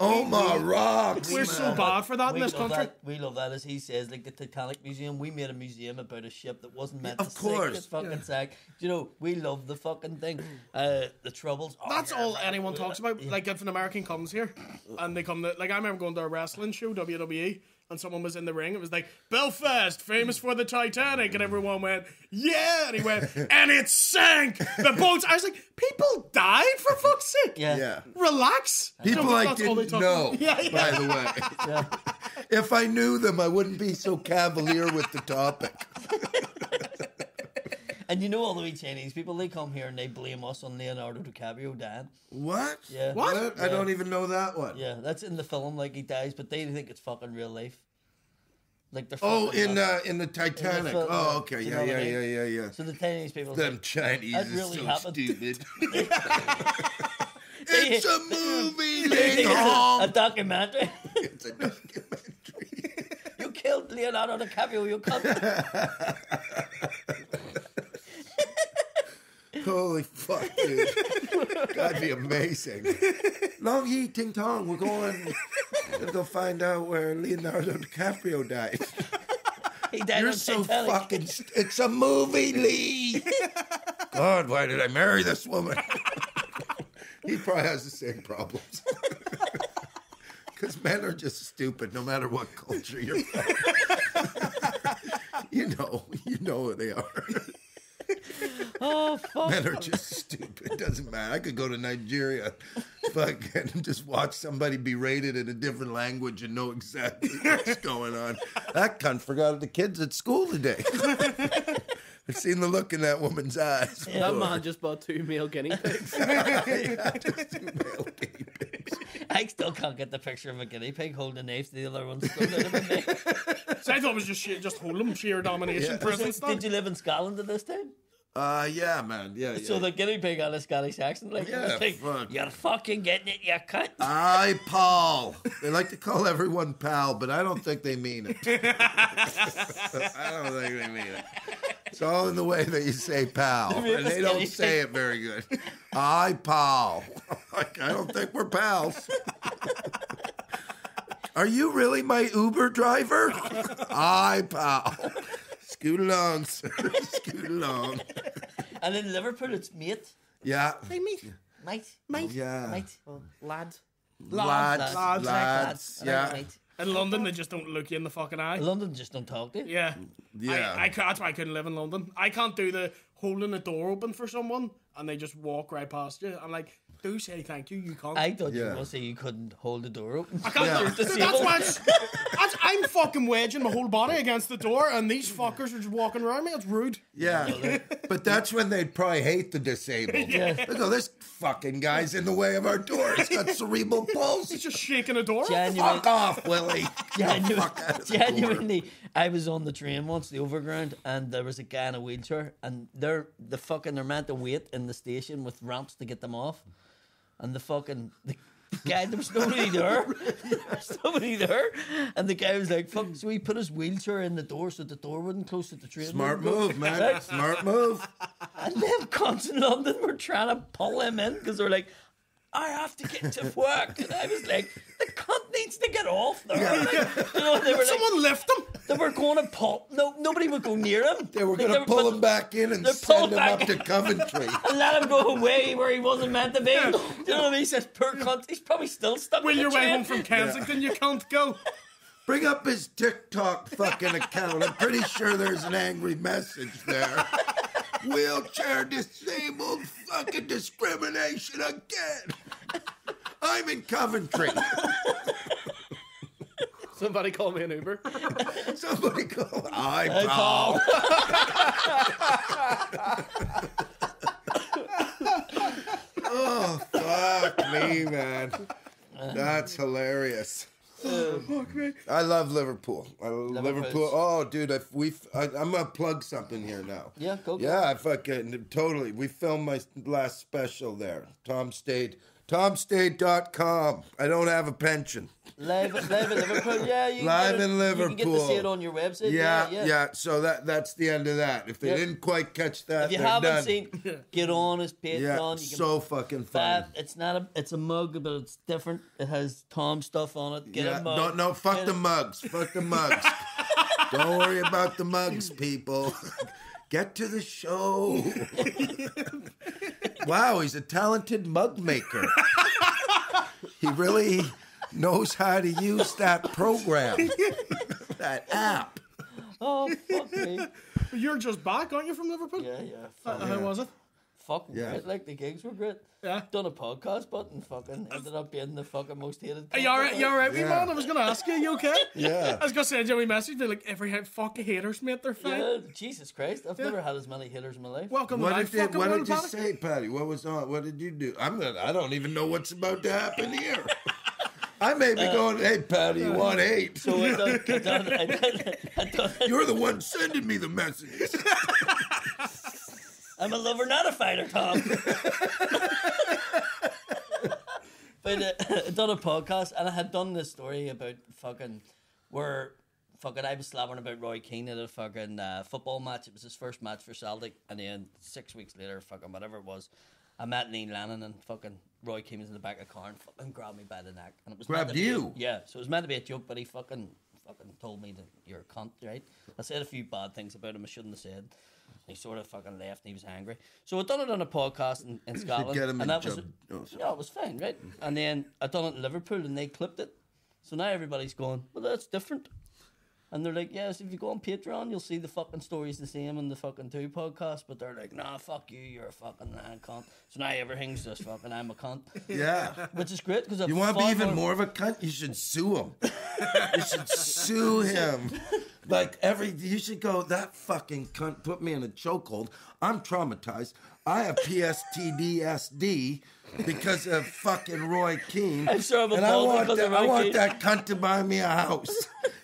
Omagh rocks. We're so bad for that in We this love country. that. We love that, as he says, like the Titanic Museum. We made a museum about a ship that wasn't meant Of to course. sink. It's fucking sack. Do you know? We love the fucking thing. Uh, the troubles. are That's here, all man. anyone talks about. Like if an American comes here and they come to like I remember going to a wrestling show, WWE, and someone was in the ring, it was like, Belfast, famous for the Titanic, and everyone went, Yeah, and he went, and it sank. The boats I was like, People died for fuck's sake. Yeah. Yeah. Relax. People So I that's all they didn't know. Yeah, yeah. by the way. If I knew them, I wouldn't be so cavalier with the topic. And you know all the wee Chinese people, they come here and they blame us on Leonardo DiCaprio dying. What? Yeah. What? I don't even know that one. Yeah, that's in the film, like he dies, but they think it's fucking real life. Like they're Oh, in nuts. uh, in the Titanic. film, oh, okay. Do Yeah, yeah, I mean? yeah, yeah, yeah. So the Chinese people. Them Chinese That is really so happened. stupid. It's a movie, they Ling it's a, a documentary. It's a documentary. you killed Leonardo DiCaprio. You cunt. Holy fuck, dude. That'd be amazing. Long Yi Ting Tong, we're going to go find out where Leonardo DiCaprio died. He died You're on so Titanic. fucking. St- it's a movie, Lee. God, why did I marry this woman? he probably has the same problems. Because men are just stupid, no matter what culture you're from. you know, you know who they are. Oh fuck. Men are just stupid. It doesn't matter. I could go to Nigeria, fucking just watch somebody berated in a different language and know exactly what's going on. That cunt forgot the kids at school today. I've seen the look in that woman's eyes. That man just bought two male guinea pigs. Yeah, just two male guinea pigs. I still can't get the picture of a guinea pig holding a knife. The other one's still out of my neck. So I thought it was just sheer, just Holm, sheer domination, Yeah. prison stuff. Did you live in Scotland at this time? Uh, yeah, man. Yeah, yeah. So the guinea pig had a Scottish accent, like, Yeah, like fuck. you're fucking getting it, you cunt. Aye, pal. They like to call everyone pal, but I don't think they mean it. I don't think they mean it. It's all in the way that you say pal, and they don't say it very good. Aye, pal. Like, I don't think we're pals. Are you really my Uber driver? Aye, pal. Scoot along, sir. Scoot along. And in Liverpool, it's mate, Yeah. Hey, mate. mate, Mate. Yeah. mate. Oh, lad. Lads, Lads, lads, lads, yeah. mate. In London, they just don't look you in the fucking eye. London just don't talk to you. Yeah. Yeah. I, I, that's why I couldn't live in London. I can't do the holding the door open for someone and they just walk right past you. I'm like, do say thank you. You can't. I thought you Yeah. were to say you couldn't hold the door open. I can't Yeah. do You're That's disabled. why it's, that's, I'm fucking wedging my whole body against the door and these fuckers are just walking around me. It's rude. Yeah, but that's when they'd probably hate the disabled. Yeah. They go, this fucking guy's in the way of our door. He's got cerebral palsy. He's palsy. just shaking a door. Genuine, Fuck off, Willie. Genu- fuck out of the door. genuinely, I was on the train once, the overground, and there was a guy in a wheelchair, and they're the fucking they're meant to wait in the station with ramps to get them off, and the fucking the guy there was nobody there, there was nobody there, and the guy was like, "Fuck!" So he put his wheelchair in the door so the door wouldn't close to the train. Smart move, man. Smart move. And them cunts in London were trying to pull him in because they're like, I have to get to work. And I was like, the cunt needs to get off there. Like, you know, they were like, Someone lift him. they were going to pull. No, nobody would go near him. They were Like, going to pull him back in and send him up to. Coventry. And let him go away where he wasn't meant to be. Do you know what I mean? He says, poor cunt. He's probably still stuck Wheel in the your way home from Kensington. You can't go. Bring up his TikTok fucking account. I'm pretty sure there's an angry message there. Wheelchair disabled fucking discrimination again. I'm in Coventry. Somebody call me an Uber. Somebody call. I Hey, pal. Paul. Oh fuck me, man. That's hilarious. Oh, I love Liverpool. I love Liverpool. Liverpool's- Oh, dude, if we, I, I'm gonna plug something here now. Yeah, go, go. Yeah, I fucking totally. We filmed my last special there. Tom Stade. TomStade.com. I don't have a pension. Live, live in Liverpool. Yeah, you Live in You can get to see it on your website. Yeah, Yeah, yeah. So that that's the end of that. If they Yeah. didn't quite catch that, If you haven't done. seen, get on his Patreon. yeah, you can so fucking fun. It's not a it's a mug, but it's different. It has Tom stuff on it. Get Yeah, a mug. no, no, fuck Get the it. mugs. Fuck the mugs. Don't worry about the mugs, people. Get to the show. Wow, he's a talented mug maker. he really knows how to use that program, that app. Oh fuck me. You're just back, aren't you, from Liverpool? Yeah, yeah. Uh, Fuck, How was it? Fucking Yeah. great. Like the gigs were great. Yeah. Done a podcast, but and fucking ended up being the fucking most hated. Are you alright? You alright, wee Yeah. man? I was gonna ask you. You okay? Yeah. I was gonna send you a wee message. Be like, every fucking haters, mate. They're fine. Yeah, Jesus Christ! I've never had as many haters in my life. Welcome What to my did, you, fucking what did you Paddy. say, Paddy? What was on? What did you do? I'm gonna. I don't even know what's about to happen here. I may be uh, going. Hey, Paddy, you want eight? So I done, I done, I done, I done, You're the one sending me the messages. I'm a lover, not a fighter, Tom. but uh, I done a podcast, and I had done this story about fucking where fucking I was slabbering about Roy Keane at a fucking uh, football match. It was his first match for Celtic, and then six weeks later, fucking whatever it was, I met Neil Lennon and fucking Roy Keane was in the back of the car and fucking grabbed me by the neck, and it was Grabbed be- you? yeah, so it was meant to be a joke, but he fucking fucking told me that you're a cunt, right? I said a few bad things about him I shouldn't have said. He sort of fucking left and he was angry. So I done it on a podcast in, in Scotland. get him and that was oh, yeah, it was fine, right? And then I done it in Liverpool and they clipped it. So now everybody's going, well, that's different. And they're like, yes, if you go on Patreon, you'll see the fucking stories the same in the fucking two podcasts. But they're like, nah, fuck you, you're a fucking man cunt. So now everything's just fucking, I'm a cunt. Yeah. Which is great because You want to be even more of a cunt? You should sue him. you should sue him. Like every, you should go. That fucking cunt put me in a chokehold. I'm traumatized. I have PSTDSD because of fucking Roy Keane. I'm cerebral and I want because that, of I want Keane. that cunt to buy me a house.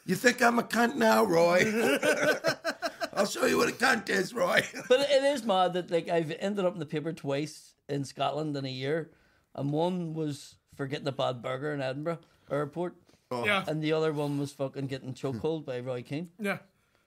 You think I'm a cunt now, Roy? I'll show you what a cunt is, Roy. But it is mad that like I've ended up in the paper twice in Scotland in a year, and one was for getting a bad burger in Edinburgh airport, Yeah. and the other one was fucking getting chokehold by Roy Keane. Yeah.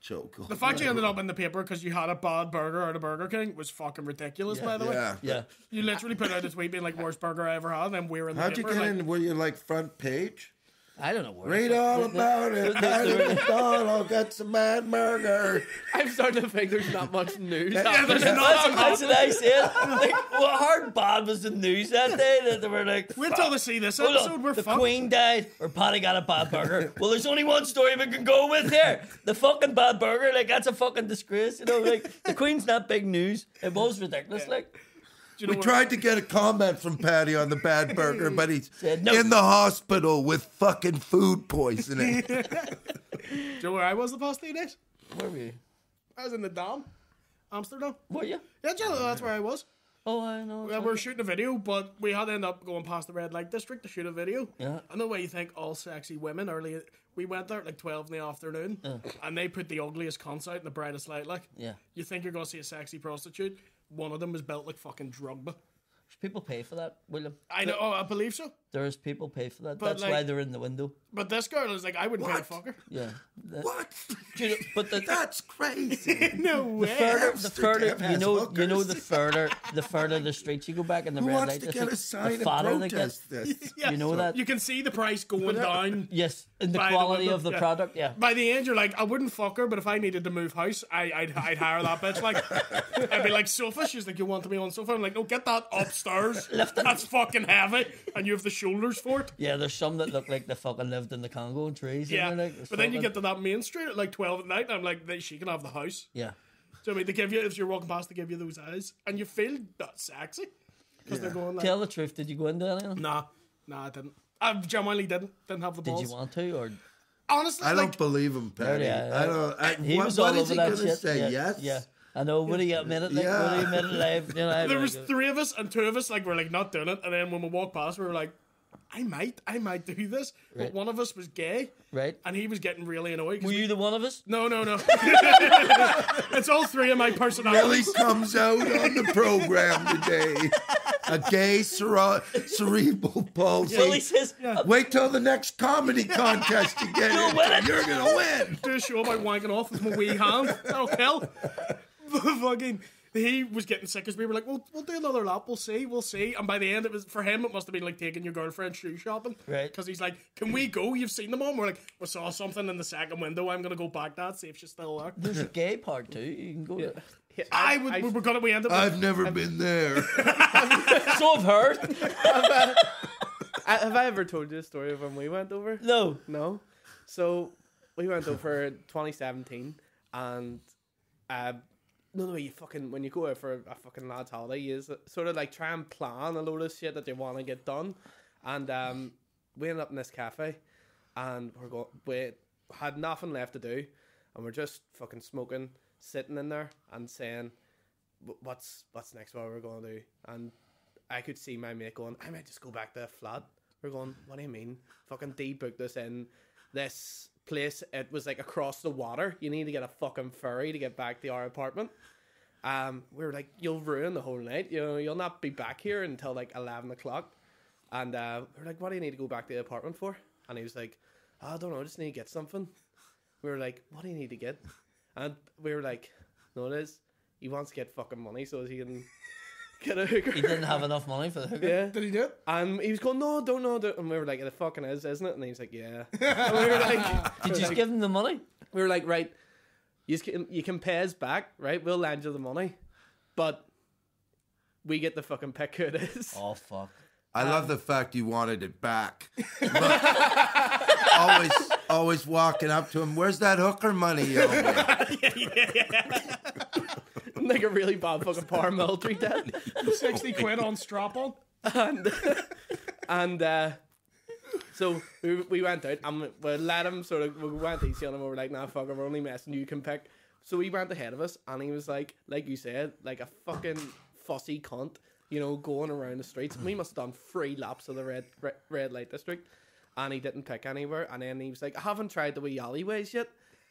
Chokehold. The fact you ended up in the paper because you had a bad burger at a Burger King was fucking ridiculous, by the way. Yeah. Yeah, You literally put out a tweet being like, worst burger I ever had, and we're in the How'd you get like, in? Were you like front page? I don't know where. Read all about it. I I'll get some mad burger. I'm starting to think there's not much news. yeah, there's happening. not- That's, that's what I said. Like, well, how bad was the news that day that they were like, Wait till they see this Hold on, episode. We're the fucked. Queen died, or Paddy got a bad burger. well, there's only one story we can go with here. The fucking bad burger, like that's a fucking disgrace. You know, like the Queen's not big news. It was ridiculous. Like, Do you know We what- tried to get a comment from Paddy on the bad burger, but he's Said no. in the hospital with fucking food poisoning. Do you know where I was the past three days? where were you? I was in the Dam, Amsterdam. Were you? Yeah, do you know that's where I was. Oh, I know. Yeah, we were shooting a video, but we had to end up going past the red light district to shoot a video. Yeah. I know why you think all sexy women early. We went there at like twelve in the afternoon, and they put the ugliest cunts out in the brightest light. Like, Yeah. you think you're gonna see a sexy prostitute? One of them was built like fucking Drogba. People pay for that, William. I know. Oh, I believe so. There's people pay for that. But, That's like- why they're in the window. But this girl is like, I wouldn't pay to What? fuck her. Yeah. That- what? You know- but the, That's crazy. No way. further, the further, you has know, you know, hookers. the further, the further the streets you go back in the Who red wants light to district, get a sign the and fatter they get. protest this? Yeah. You know that? You can see the price going down. Yes, in the By the quality window, of the yeah. product. Yeah. By the end, you're like, I wouldn't fuck her, but if I needed to move house, I, I'd, I'd hire that bitch. Like, I'd be like, sofa. She's like, you want to be on sofa? I'm like, no, get that upstairs. That's fucking heavy, and you have the shoulders for it. Yeah, there's some that look like they fucking lived in the Congo and trees. Yeah, and they're like, but then you get to that main street at like twelve at night, and I'm like, they, she can have the house. yeah. So I mean, they give you if you're walking past, they give you those eyes, and you feel that sexy because they're going like, Tell the truth. Did you go into any? of them? nah, nah, I didn't. I genuinely didn't. Didn't have the balls. Did you want to or? Honestly, I like, don't believe him, Paddy. Yeah, I don't. I, He what, was what all is over he that shit. say? yeah, yes. Yeah. I know. Would he admit it? Like, Yeah. would he admit it live? You know, there was like, three of us, and two of us like were like not doing it, and then when we walked past, we were like, I might, I might do this, but one of us was gay, right. and he was getting really annoyed. Were we- you the one of us? No, no, no. it's all three of my Billy personalities. comes out on the program today. A gay cere- cerebral palsy. Billy says, uh, Wait till the next comedy contest you get You'll win it. into. You're gonna win. Do a show about wanking off with my wee hand. That'll kill. Fucking. He was getting sick as we were like, well, we'll do another lap. We'll see. We'll see. And by the end, it was for him. It must have been like taking your girlfriend shoe shopping, Right. Because he's like, "Can we go? You've seen them all." We're like, "We saw something in the second window. I'm gonna go back that see if she's still there." "There's a gay part too. You can go." To... I would. we're gonna. We end up. I've never been there. So I've heard. I, have I ever told you the story of when we went over? No. No. So we went over 2017, and uh, no, no, you fucking when you go out for a fucking lad's holiday, you sort of like try and plan a load of shit that you want to get done, and um, we ended up in this cafe, and we're. We had nothing left to do, and we're just fucking smoking, sitting in there, and saying, "What's what's next? What we're going to do?" And I could see my mate going, I might just go back to the flat. We're going, what do you mean? Fucking D booked us in this place. It was like across the water. You need to get a fucking ferry to get back to our apartment. Um, we were like, you'll ruin the whole night. You know, you'll not be back here until like 11 o'clock. And uh, we are like, what do you need to go back to the apartment for? And he was like, "Oh, I don't know, I just need to get something. We were like, what do you need to get? And we were like, no, it is. He wants to get fucking money so he can get a hooker. He didn't have enough money for the hooker. Yeah. Did he do it? And he was going, no, don't know. Don't. And we were like, it fucking is, isn't it? And he was like, yeah. and we were like, Did you just give him the money? we were like, right, you can, you can pay us back, right? We'll lend you the money, but we get the fucking pick who it is. Oh fuck. I love um, the fact you wanted it back. always, always walking up to him. Where's that hooker money you owe me?" like a really bad fucking paramilitary debt. Sixty quid on strap on. and and uh, so we, we went out and we, we let him sort of we went easy on him. We were like, nah, fuck, we're only messing. You can pick. So he went ahead of us, and he was like, like you said, like a fucking fussy cunt, you know, going around the streets. We must have done three laps of the red red, red light district, and he didn't pick anywhere. And then he was like, I haven't tried the wee alleyways yet.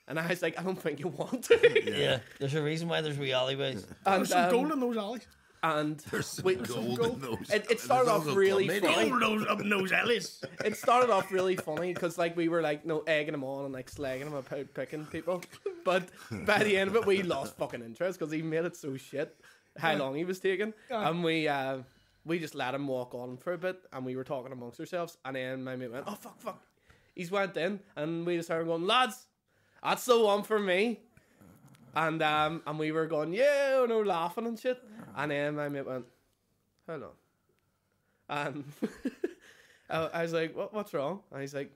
And I was like, I don't think you want to. Yeah. There's a reason why there's wee alleyways. And, There's some um, gold in those alleys. and There's we- some gold in those. It- it started off really funny. Gold those up in those alleys. it started off really funny because like we were like no egging him on and like slagging him about picking people, but by the end of it we lost fucking interest because he made it so shit how long he was taking, and we uh we just let him walk on for a bit and we were talking amongst ourselves and then my mate went oh fuck fuck. he's went in, and we just started going, lads, that's the one for me. And um, and we were going, yeah, no, laughing and shit. And then my mate went, hold on. And I was like, what, what's wrong? And he's like,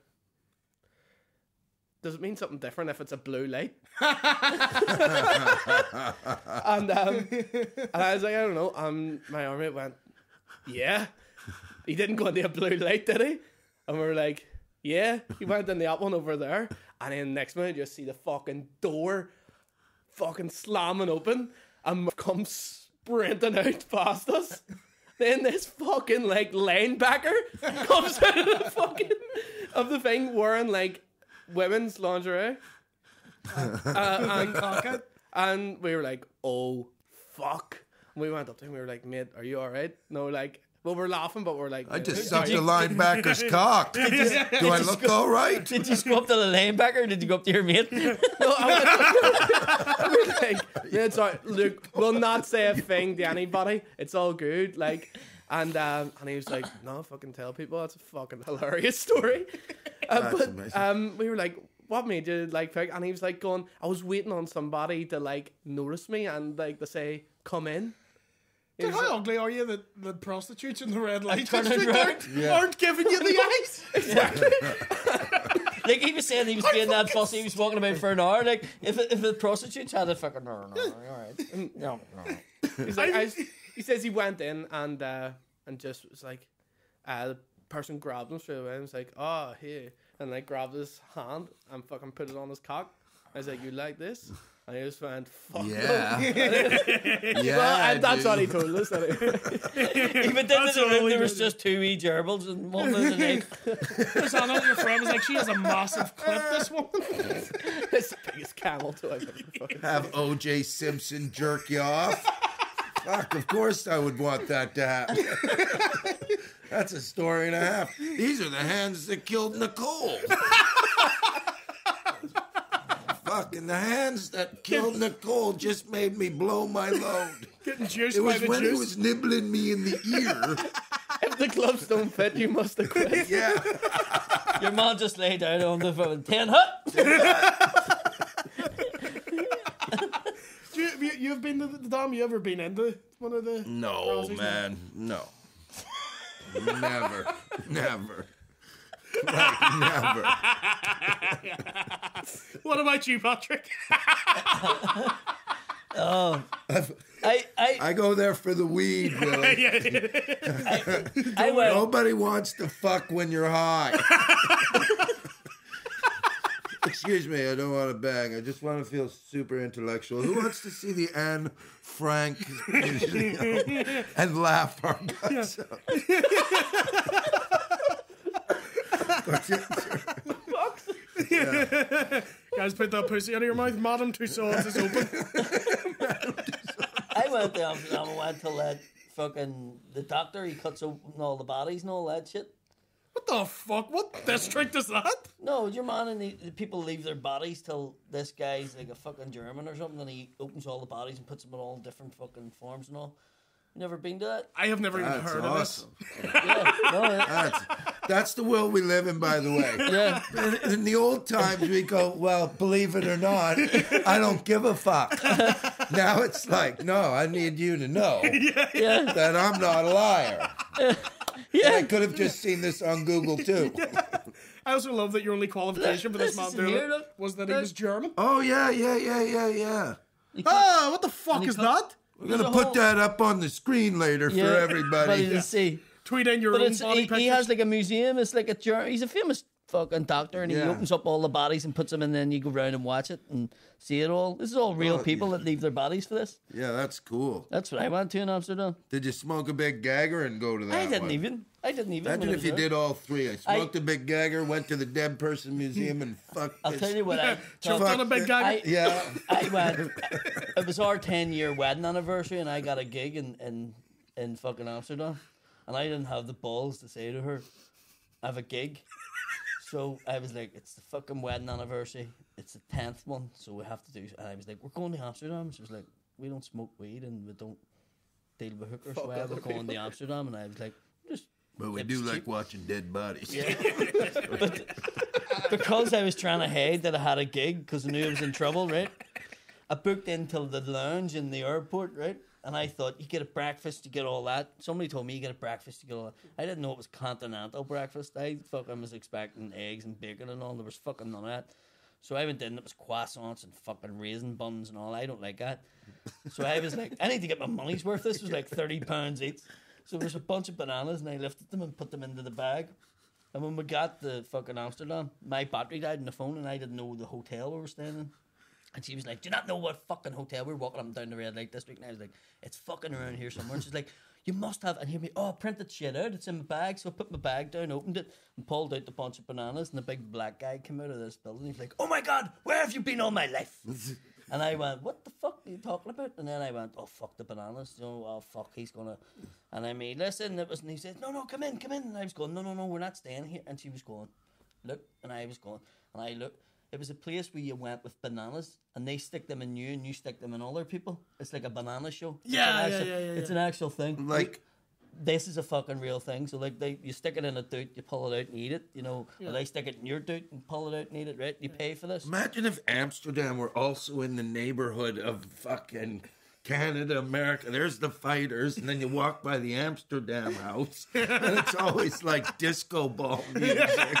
does it mean something different if it's a blue light? and um, and I was like, I don't know. Um, my army went, yeah. He didn't go into a blue light, did he? And we were like, yeah. He went in that one over there. And then next minute, you just see the fucking door fucking slamming open and comes sprinting out past us. Then this fucking like linebacker comes out of the fucking of the thing wearing like women's lingerie. Uh, and, and we were like, oh fuck. And we went up to him, we were like, mate, are you alright? No, like well we're laughing but we're like I just sucked you-" the linebacker's cock. Do I look all right? Did you go up to the linebacker or did you go up to your mate? No, I went, we were like, yeah, it's alright. Look, we'll not say a thing to anybody. It's all good. Like, and um, and he was like, no, fucking tell people. That's a fucking hilarious story. Uh, That's but amazing. um, we were like, what made you like pick? And he was like, going, I was waiting on somebody to like notice me and like to say, come in. He Dude, was how ugly are you that the prostitutes in the red light district aren't, Yeah. aren't giving you the eyes? Like he was saying, he was being that fussy. He was walking about for an hour. Like if if the prostitutes had a fucking no, no, all right, no, no. He's like, I, he says he went in and uh, and just was like, uh, the person grabbed him straight away and was like, oh, here. And like grabbed his hand and fucking put it on his cock. I was like, you like this? And he just went, fuck. Yeah. no. yeah. Well, and that's dude. what he told us. That he, Even then, in the room, there was just two wee gerbils and one was an egg. Because I know your friend was like, she has a massive clip, this one. it's the biggest camel toe I've ever fucking Have OJ Simpson jerk you off? Fuck, of course I would want that to happen. That's a story and a half. These are the hands that killed Nicole. Fucking the hands that killed Nicole just made me blow my load. Getting juiced It by was the when he juice. was nibbling me in the ear. If the gloves don't fit, you must have quit. Yeah. Your man just laid down on the phone. Ten hut. Do you, you, you've been to the Dom, you ever been into one of the. No, Rosie's? man. No. Never. Never. Like, never. What about you, Patrick? Um, I I I go there for the weed, Willie. I went. Nobody wants to fuck when you're high. Excuse me, I don't want to bang. I just want to feel super intellectual. Who wants to see the Anne Frank museum and laugh our guts out? Guys, put that pussy out of your mouth. Madame Tussauds is open. I went to Amsterdam and went to let fucking the doctor. He cuts open all the bodies and all that shit. What the fuck? What district is that? No, your man and the, the people leave their bodies till this guy's like a fucking German or something, and he opens all the bodies and puts them in all different fucking forms and all. You never been to that? I have never even That's heard awesome. Yeah, no, yeah. That's, that's the world we live in, by the way. yeah. In, in the old times, we go, well, believe it or not, I don't give a fuck. Now it's like, no, I need you to know yeah. that I'm not a liar. Yeah. I could have just seen this on Google too. I also love that your only qualification for this This man doing it was that he was German. Oh yeah, yeah, yeah, yeah, yeah. Ah, what the fuck is that? We're gonna put whole- that up on the screen later for yeah. everybody. to see. Tweet in your But own it's body he, pictures. he has like a museum. It's like a he's a famous fucking doctor, and he Yeah. opens up all the bodies and puts them, in, and then you go round and watch it and see it all. This is all real Oh, people that leave their bodies for this. Yeah, that's cool. That's what I went to in Amsterdam. Did you smoke a big gagger and go to that I didn't one? even. I didn't even. when Imagine I if was you there. did all three. I smoked a big gagger, went to the dead person museum, and fucked. I'll this- tell you what. I, Jumped on a big guy. I, Yeah. I went. It was our ten year wedding anniversary, and I got a gig in in in fucking Amsterdam, and I didn't have the balls to say to her, "I have a gig." So I was like, "It's the fucking wedding anniversary. It's the tenth one, so we have to do." And I was like, "We're going to Amsterdam." She was like, "We don't smoke weed and we don't deal with hookers. Fuck so we're other going to Amsterdam." And I was like, "Just But we do was like watching dead bodies. because I was trying to hide that I had a gig because I knew I was in trouble, right? I booked into the lounge in the airport, right? And I thought you get a breakfast, you get all that. Somebody told me you get a breakfast, you get all that. I didn't know it was continental breakfast. I fucking was expecting eggs and bacon and all. There was fucking none of that. So I went in, it was croissants and fucking raisin buns and all. I don't like that. So I was like, I need to get my money's worth. This was like thirty pounds each. So there was a bunch of bananas, and I lifted them and put them into the bag. And when we got to fucking Amsterdam, my battery died in the phone, and I didn't know the hotel we were staying in. And she was like, "Do you not know what fucking hotel We are walking up and down the red light district?" And I was like, "It's fucking around here somewhere." And she's like, "You must have." And hear me, "Oh, print that shit out. It's in my bag." So I put my bag down, opened it, and pulled out the bunch of bananas. And the big black guy came out of this building. He's like, "Oh my god, where have you been all my life?" And I went, "What the fuck are you talking about?" And then I went, "Oh fuck the bananas! You know, oh fuck, he's gonna." And I mean, listen, it was, and he said, "No, no, come in, come in." And I was going, "No, no, no, we're not staying here." And she was going, "Look," and I was going, and I looked. It was a place where you went with bananas, and they stick them in you, and you stick them in other people. It's like a banana show. It's Yeah, an yeah, actual, yeah, yeah, It's yeah. an actual thing. Like, this is a fucking real thing. So like, they you stick it in a doot, you pull it out and eat it. You know, or they stick it in your doot and pull it out and eat it. Right? You pay for this. imagine if Amsterdam were also in the neighborhood of fucking Canada, America. There's the fighters, and then you walk by the Amsterdam house, and it's always like disco ball music.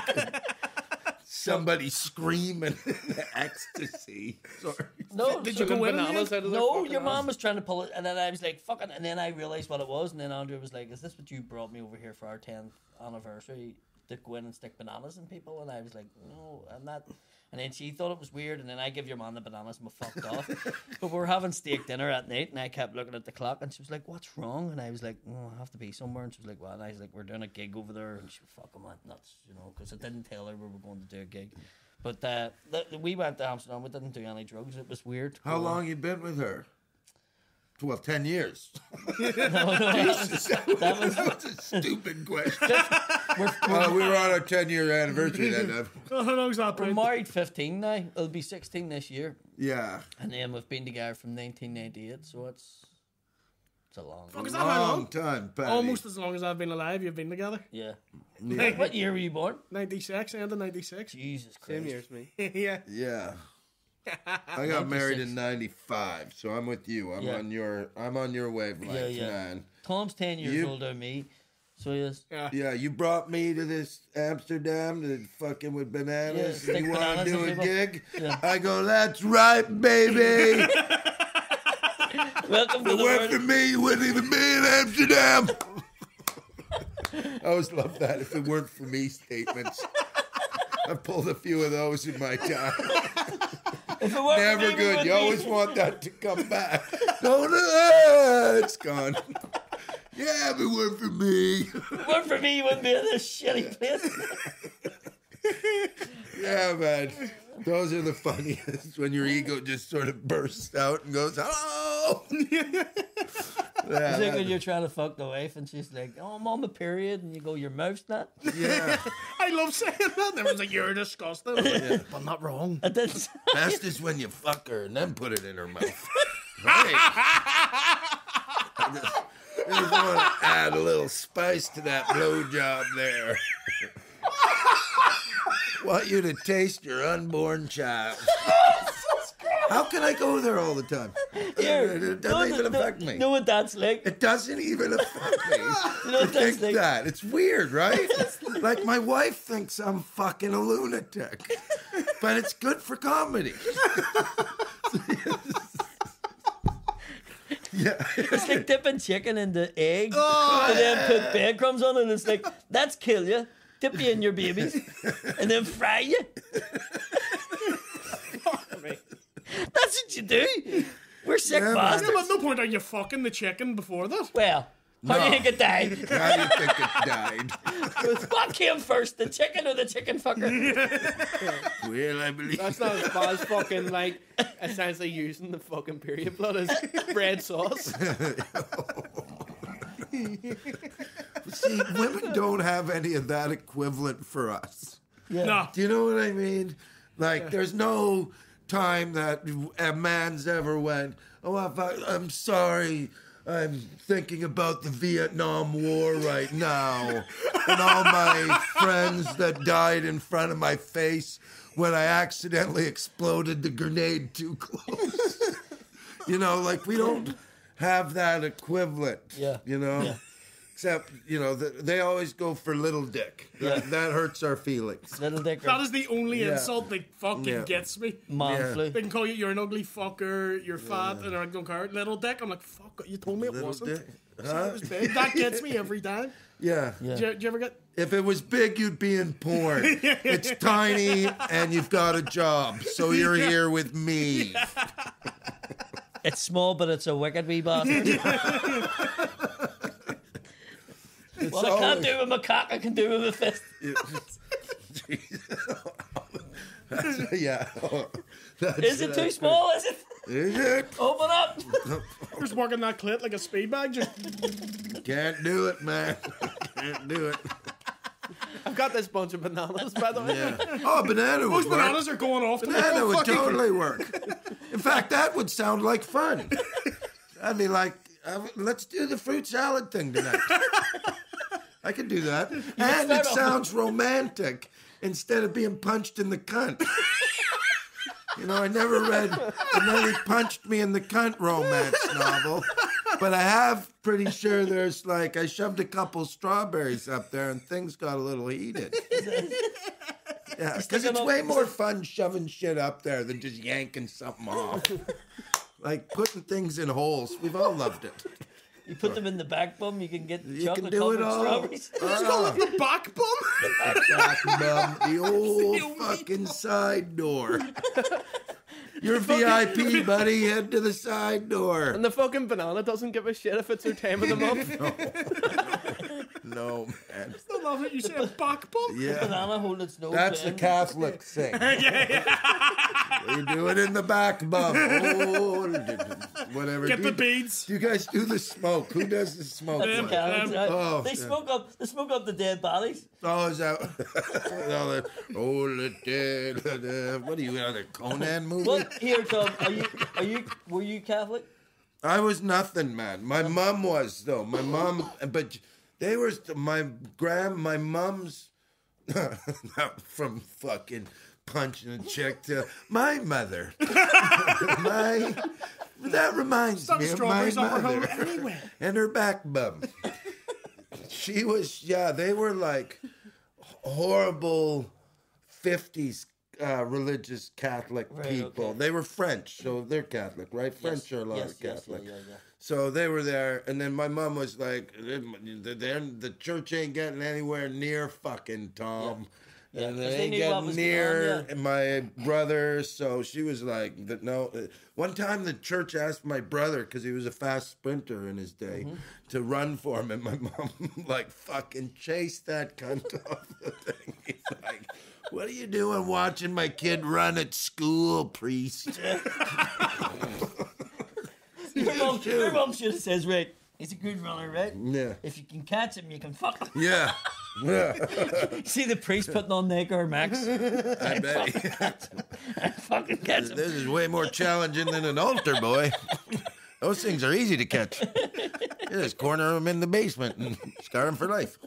Somebody screaming ecstasy. Sorry. No, Did so- you go in bananas out of No, your mom ass? was trying to pull it, and then I was like, "Fucking!" And then I realized what it was, and then Andrew was like, "Is this what you brought me over here for our 10th anniversary to go in and stick bananas in people?" And I was like, "No, I'm not." And then she thought it was weird, and then I give your mom the bananas and we fucked off. but we were having steak dinner at night, and I kept looking at the clock, and she was like, "What's wrong?" And I was like, "Oh, I have to be somewhere." And she was like, "Well," and I was like, "We're doing a gig over there," and she fucking went nuts, you know, because I didn't tell her we were going to do a gig. But uh, th- we went to Amsterdam. We didn't do any drugs. It was weird. How long you been with her? Well, ten years. That was That was a stupid question. Uh, we were on our ten year anniversary that night. How long's that been? We're married 15 now. It'll be 16 this year. Yeah. And then we've been together from 1998, so it's it's a long Fuck, is that Long long? time, Paddy. Almost as long as I've been alive, you've been together. Yeah. Yeah. What year were you born? 96, end of 96. Jesus Christ. Same year as me. yeah. Yeah. I got married in '95, so I'm with you. I'm Yeah. on your I'm on your wavelength, Yeah, yeah. man. Tom's 10 years You- older than me. So he is. Yeah. Yeah, you brought me to this Amsterdam to fucking with Yeah, bananas. stick you want to bananas do in a people. gig? Yeah. I go, that's right, baby. Welcome to If the it weren't for world. me, you wouldn't even be in Amsterdam. I always love that. If it weren't for me statements. I've pulled a few of those in my time. If it weren't for Never good. You always want that to come back. No, no, ah, it's gone. Yeah, if it weren't for me. If it weren't for me, you wouldn't be in this shitty place. Yeah, man. Those are the funniest when your ego just sort of bursts out and goes, "Oh!" yeah, It's like when you're trying to fuck the wife and she's like, "Oh, I'm on my period," and you go, "Your mouth's not." yeah. I love saying that. Everyone's like, you're disgusting. I'm like, But I'm not wrong. And then Best is when you fuck her and then put it in her mouth. Right. I just, I just want to add a little spice to that blowjob there. Want you to taste your unborn child. How can I go there all the time? here, it doesn't even the- affect me. Know what that's like? It doesn't even affect me. You know what that's like? that. It's weird, right? like my wife thinks I'm fucking a lunatic. But it's good for comedy. yeah. It's like dipping chicken into egg Oh, and then put breadcrumbs on it. And it's like, that's kill you. Dip you in your babies and then fry you. That's what you do. We're sick Yeah, man. Yeah, but at no point are you fucking the chicken before that. Well, how do you think it died? How do you think it died? what came first, the chicken or the chicken fucker? Well, I believe. That's not as bad as fucking like essentially using the fucking period blood as bread sauce. See, women don't have any of that equivalent for us. No. Do you know what I mean? Like, there's no time that a man's ever went, oh, I, I'm sorry. I'm thinking about the Vietnam War right now and all my friends that died in front of my face when I accidentally exploded the grenade too close. you know, like we don't have that equivalent. Yeah. You know? Yeah. Except, you know, th they always go for little dick. That, Yeah. that hurts our feelings. Little dick That or is the only Yeah. insult that fucking Yeah. gets me. man Yeah. They can call you you're an ugly fucker, you're fat, and I don't care. Little dick, I'm like, fuck, you told me it Little wasn't. dick. It was big. That gets me every time. Yeah. Yeah. Do, you, do you ever get? If it was big, you'd be in porn. It's tiny, and you've got a job, so you're Yeah. here with me. It's small, but it's a wicked wee bastard. What I can't always- do with my cock, I can do with a fist. That's- yeah. That's, Is it too that's- small? Is it? Is it? Open up. Just working that clit like a speed bag. Just Can't do it, man. Can't do it. I've got this bunch of bananas, by the way. Yeah. Oh, banana would those work. bananas are going off. Banana would Fucking- totally work. In fact, that would sound like fun. I'd be like, uh, let's do the fruit salad thing tonight. I could do that. And it sounds romantic instead of being punched in the cunt. You know, I never read a Nelly punched me in the cunt romance novel, but I have pretty sure there's like I shoved a couple strawberries up there and things got a little heated. Yeah, because it's way more fun shoving shit up there than just yanking something off. Like putting things in holes. We've all loved it. You put them in the back bum, you can get You chocolate can do it covered all. strawberries. Ah, Your back bum. bum, the old only fucking side door. You're VIP, buddy. Head to the side door. And the fucking banana doesn't give a shit if it's her time of the month. No, man. I love it. You say a back bum. Yeah. Banana hold its nose. That's the in. Catholic thing. Yeah. You do it in the back bum. Oh, whatever. Get do, the beads. do you guys do the smoke? Who does the smoke? That's the one? Catholics, right? Oh, they yeah. smoke up. They smoke up the dead bodies. Oh, is that? oh, the- oh, the dead, the dead. What are you, uh, another Conan movie? What here, Tom? Are you? Are you? Were you Catholic? I was nothing, man. My mom was though. My mom, but they were my grand, my mom's from fucking punching a chick to my mother. my that reminds Stuck me of my strawberries up her mother anyway. and her back bum. she was, yeah, they were like horrible fifties. Uh, religious Catholic Right, people. okay. They were French, so they're Catholic, right? French Yes, are a lot yes, of yes, Catholic. yeah, yeah, yeah. So they were there, and then my mom was like, "They're, the church ain't getting anywhere near fucking Tom. Yeah, And 'cause they they ain't what getting near on, my brother. So she was like, "That no." uh, One time the church asked my brother because he was a fast sprinter in his day Mm-hmm. to run for him, and my mom like fucking chased that cunt off the thing. He's like, "What are you doing watching my kid run at school, priest?" Your mom, your mom should have says, right, he's a good runner, right? Yeah, If you can catch him, you can fuck him. yeah, yeah. See the priest putting on Nike Air Max. I bet. he- fucking catch him. This is way more challenging than an altar boy. Those things are easy to catch. You just corner them in the basement and scar them for life.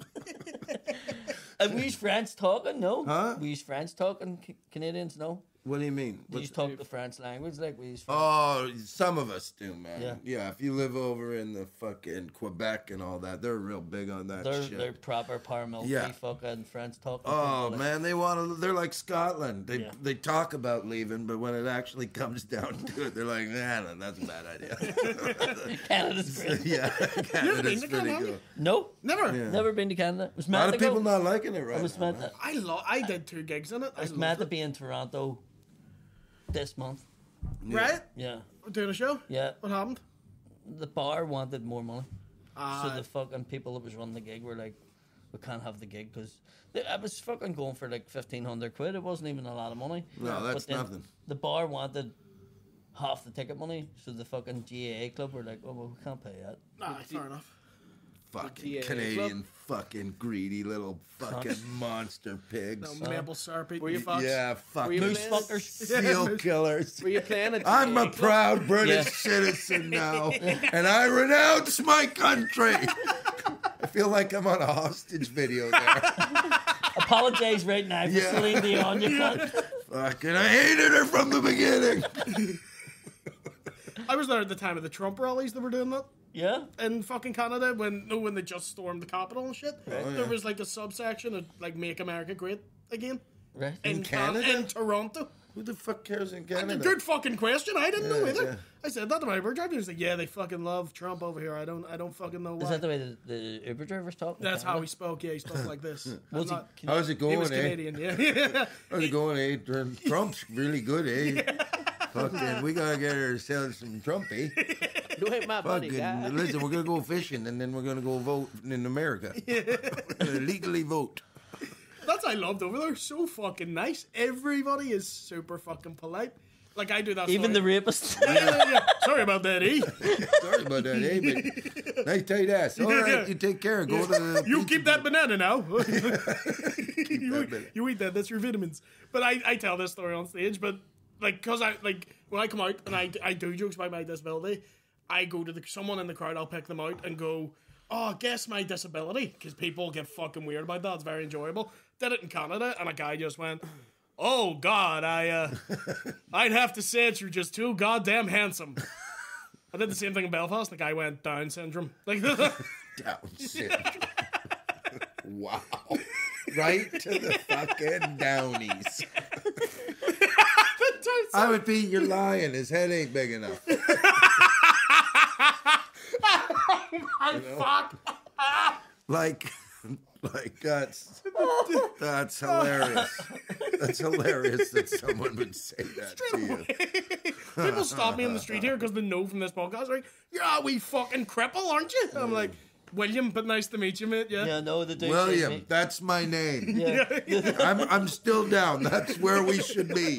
And we use French talking, no? Huh? We use French talking, Canadians, no? What do you mean? We use talk the French language, like we use French. Oh, some of us do, man. Yeah. Yeah. if you live over in the fucking Quebec and all that, they're real big on that they're, shit. they're proper paramilitary Yeah. fucking French talking. Oh people, like- man, they want to. They're like Scotland. They Yeah. they talk about leaving, but when it actually comes down to it, they're like, nah, nah that's a bad idea. Canada's great. yeah, Canada's to pretty Canada? good. No, Never. Yeah. never been to Canada. I was A lot of people go. not liking it right I was now. mad. man. I lo- I did two gigs in it. I I was mad to be in Toronto this month. Right? Yeah, Doing a show. yeah. What happened? The bar wanted more money, Ah, so the fucking people that was running the gig were like, "We can't have the gig because I was fucking going for like fifteen hundred quid. It wasn't even a lot of money. No, that's But nothing. The bar wanted half the ticket money, so the fucking GAA club were like, "Oh, well, we can't pay that." Nah, fair enough. Fucking GAA Canadian fucking greedy little fucking monster pigs. No, maple syrup eating Were you- fucks. Yeah, you fucking Moose playing- fuckers. seal killers. Were you playing a I'm a GAA club? proud British Yeah. citizen now, and I renounce my country. I feel like I'm on a hostage video there. Apologize right now for Yeah. Celine Dion. You can't. Fucking, I hated her from the beginning. I was there at the time of the Trump rallies that were doing that. Yeah. in fucking Canada when no when they just stormed the Capitol and shit. Oh, There was like a subsection of like "Make America Great Again" Right. in, Can- Canada? in Toronto. Who the fuck cares in Canada? Good fucking question. I didn't know either. yeah. I said that to my Uber driver. He was like, "Yeah, they fucking love Trump over here. I don't. I don't fucking know Is that the way the, the Uber drivers talk? in That's how he spoke. Yeah, he spoke like this. I'm Was he not- How's it going? he going, was eh? Canadian. Yeah. How's it going, eh? Trump's really good, eh? Fucking, we gotta get ourselves some Trump, eh? You ain't my buddy, Fucking, guy. listen, we're gonna go fishing and then we're gonna go vote in America. Legally vote. That's what I loved over there. So fucking nice. Everybody is super fucking polite. Like I do that. Even the story. rapists. Yeah, yeah, yeah. Sorry about that, eh? Sorry about that, eh? But nice tight ass. All right, Yeah. you take care. Go to the You keep that banana now. that you, banana. you eat that. That's your vitamins. But I, I tell this story on stage. But like, cause I like when I come out and I, I do jokes about my disability, I go to the someone in the crowd. I'll pick them out and go, "Oh, guess my disability," because people get fucking weird about that. It's very enjoyable. Did it in Canada, and a guy just went. Oh God, I uh, I'd have to say that you're just too goddamn handsome. I did the same thing in Belfast. The guy went Down syndrome. Like Down syndrome. wow. Right to the fucking downies. I would be you're lying. His head ain't big enough. Oh my fuck. Like, like that's that's hilarious. That's hilarious that someone would say that to you. People stop me in the street here because they know from this podcast, right? You're a wee fucking cripple, aren't you? I'm like, William, but nice to meet you, mate. Yeah. yeah, no, the dude. William, that's my name. Yeah. I'm I'm still down. That's where we should be.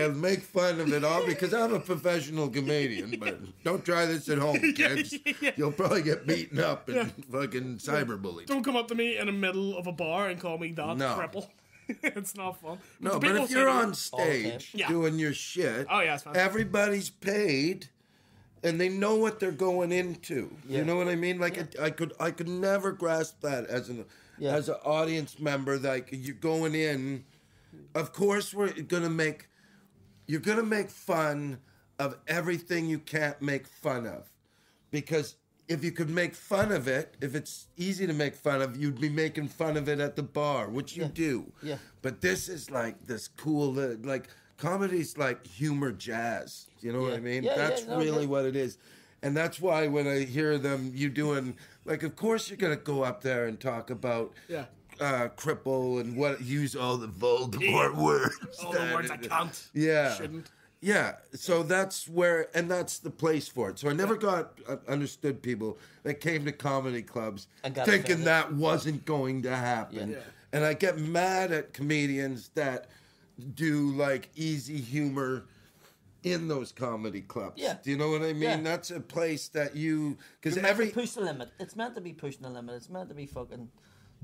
I'll make fun of it all because I'm a professional comedian, but don't try this at home, kids. You'll probably get beaten up and fucking cyberbullied. Don't come up to me in the middle of a bar and call me that No. cripple. it's not fun. No, but if you're on stage Yeah. doing your shit, Oh, yeah, fine. everybody's paid and they know what they're going into. Yeah. You know what I mean? Like it, I could I could never grasp that as an Yeah. as an audience member like you're going in of course we're going to make you're going to make fun of everything you can't make fun of. Because if you could make fun of it, if it's easy to make fun of, you'd be making fun of it at the bar, which you do. Yeah. But this is like this cool, uh, like comedy's like humor jazz. You know what I mean? Yeah, yeah, that's no, really yeah. what it is. And that's why when I hear them, you doing like, of course you're gonna go up there and talk about Yeah. Uh, cripple and what use all the Voldemort words. All the words I can't. Yeah. Shouldn't. Yeah, so that's where, and that's the place for it. So I never got uh, understood people that came to comedy clubs And got thinking offended. that wasn't going to happen. Yeah. And I get mad at comedians that do like easy humor in those comedy clubs. Yeah. Do you know what I mean? Yeah. That's a place that you because You're meant every to push the limit. It's meant to be pushing the limit. It's meant to be fucking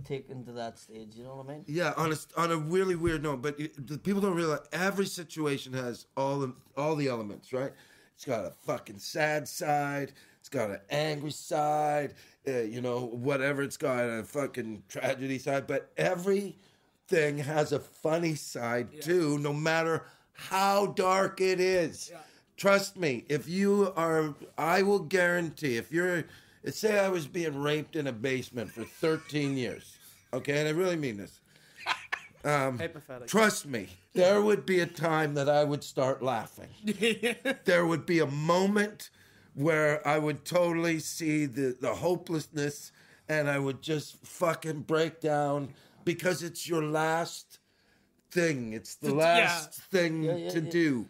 taken to that stage. You know what I mean? Yeah, on a, on a really weird note, but it, the people don't realize every situation has all the all the elements, right? It's got a fucking sad side. It's got an angry side. Uh, you know, whatever. It's got a fucking tragedy side. But everything has a funny side too, no matter how dark it is. Trust me. If you are, I will guarantee. If you're, say, I was being raped in a basement for 13 years. Okay, and I really mean this. Um, Hypothetical. Trust me, there would be a time that I would start laughing. there would be a moment where I would totally see the, the hopelessness and I would just fucking break down because it's your last thing. It's the last thing yeah, to yeah. do.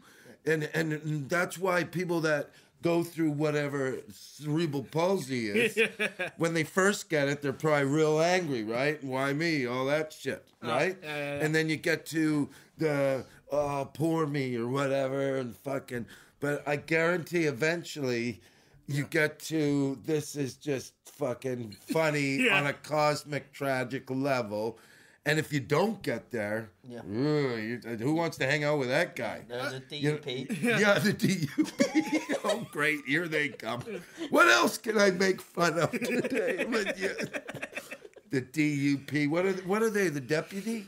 And, and and that's why people that go through whatever cerebral palsy is, when they first get it, they're probably real angry, right? Why me? All that shit, oh, right? yeah, yeah, yeah. And then you get to the oh poor me or whatever and fucking. But I guarantee eventually, you get to this is just fucking funny on a cosmic tragic level. And if you don't get there, Yeah. ugh, you- uh, who wants to hang out with that guy? The, the You- DUP. yeah, the DUP. oh, great. Here they come. What else can I make fun of today? But yeah. The DUP. What are what are they? The deputy?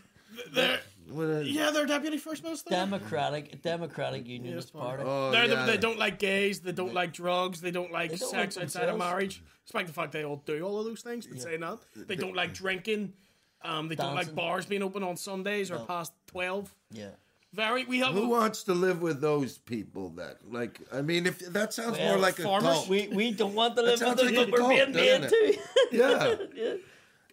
They're, are, yeah, they're deputy first minister. Democratic Democratic Unionist Party. Oh, They're the- they don't like gays. They don't like drugs. They don't like They don't sex like outside of themselves. marriage. Despite the fact they all do all of those things, but saying that they don't like drinking. Um, they don't like Dancing. bars being open on Sundays or No. past twelve. Yeah. Very. We have. Who wants to live with those people? That like, I mean, if that sounds more Well, like a farmers- cult. We we don't want to live with sounds them, like but a we're cult, being made doesn't to. yeah, yeah.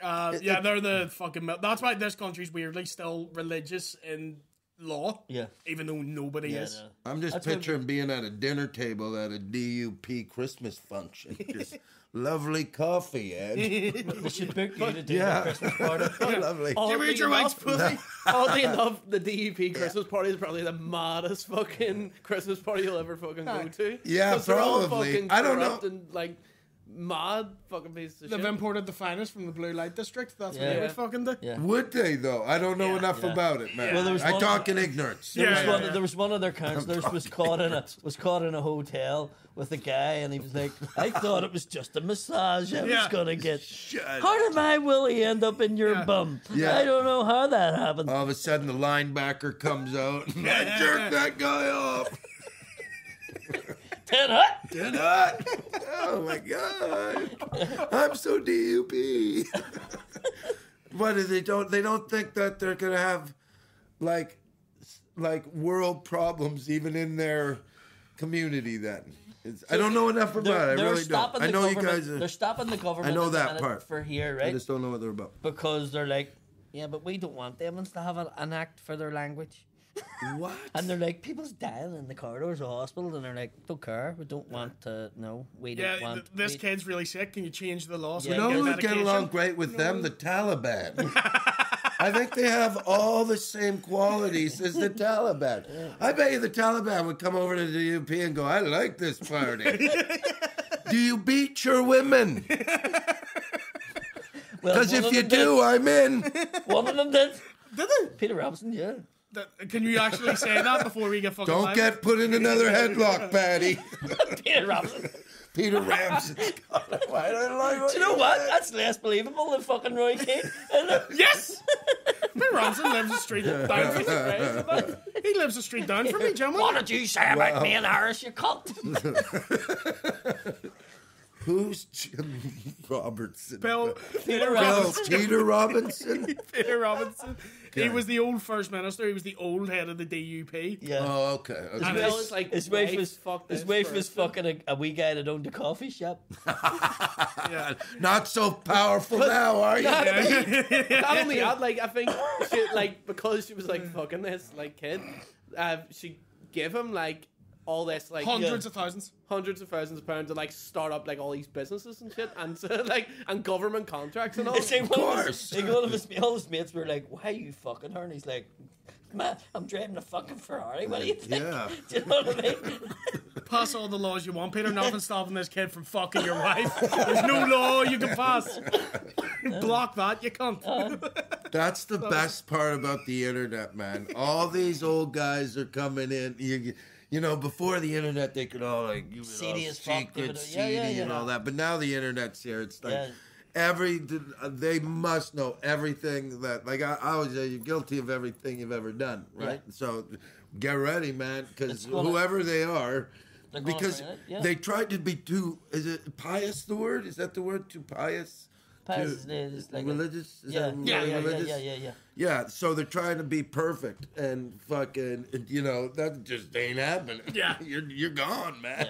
Uh, yeah, they're the fucking. mil- That's why this country's weirdly still religious in law. Yeah. Even though nobody Yeah, is. no. I'm just That's what- picturing being at a dinner table at a DUP Christmas function. Just lovely coffee, Ed. They should book you to do Yeah. the Christmas party. lovely. Did you read your wife's pussy? Oddly enough, the DUP Christmas party is probably the maddest fucking Christmas party you'll ever fucking go to. Yeah, 'Cause they're all probably. fucking I don't know. And, like mad fucking pieces of They've shit. imported the finest from the blue light district. That's what Yeah. they would fucking do. Yeah. Would they though? I don't know enough Yeah. about it, man. Well, there was I one- talk in ignorance. There was Yeah, one. yeah. There was one of their councillors was caught in a was caught in a hotel with a guy, and he was like, "I thought it was just a massage I was gonna get. Shut How did my willy end up in your Yeah. bum? Yeah. I don't know how that happened. All of a sudden, the linebacker comes out. and I jerked that guy off. Ten hut. Did I? Oh my god! I'm so DUP. what is they don't they don't think that they're gonna have like like world problems even in their community then. It's, I don't know enough about They're, it. I really don't. I know you guys. Are, they're stopping the government. I know that part. for here, right? I just don't know what they're about. Because they're like, yeah, but we don't want them to have an act for their language. What? And they're like, people's dying in the corridors of hospital, and they're like, don't care. We don't want to. No, we don't Yeah, want. th- this we- kid's really sick. Can you change the law? So Yeah, we You know can get would get along great with them? The Taliban. I think they have all the same qualities as the Taliban. I bet you the Taliban would come over to the DUP and go, I like this party. do you beat your women? Because one if you them do, I'm in. one of them did. Did they? Peter Robinson, yeah. That- Can you actually say that before we get fucking Don't live? get put in another headlock, Paddy. Peter Robinson. Peter Ramsey. Why do I like Do you know what? That's less believable than fucking Roy King. Yes! Peter Robinson lives a street down from me. He lives a street down from me, gentlemen. what did you say about me and Iris, you cunt? Who's Jim Robertson? Bill, Peter Bill Robinson. Peter Robinson? Peter Robinson. He was the old first minister. He was the old head of the DUP. Yeah. Oh, okay. okay. And Bill his- like his wife wife was fucked his this wife was fucking a, a wee guy that owned a coffee shop. Yeah. Not so powerful now, are you? Not only that, like I think she, like because she was like fucking this like kid, uh, she gave him like all this like Hundreds yeah, of thousands. hundreds of thousands of pounds to like start up like all these businesses and shit and so, like and government contracts and all. It's like one of course. his, like one of his, all his mates were like, "Why are you fucking her?" And he's like, "Man, I'm driving a fucking Ferrari. What do you think?" Yeah. Do you know what I mean? Pass all the laws you want, Peter. Nothing's stopping this kid from fucking your wife. There's no law you can pass. Block that, you can't. Uh-huh. That's the best part about the internet, man. All these old guys are coming in. You, you know, before the internet, they could all like you Seedy know, as fuck, they secret would- yeah, yeah, seedy and all that. But now the internet's here. It's like Yeah. every uh, they must know everything that like I, I always say you're guilty of everything you've ever done, right? So get ready, man, because whoever they are. Because yeah. they tried to be too is it pious the word? Is that the word? Too pious? Pious Too is- is like a- religious? Is Yeah, that yeah, really yeah, yeah, religious? yeah, yeah, yeah. Yeah, so they're trying to be perfect and fucking, you know, that just ain't happening. Yeah. you're you're gone, man.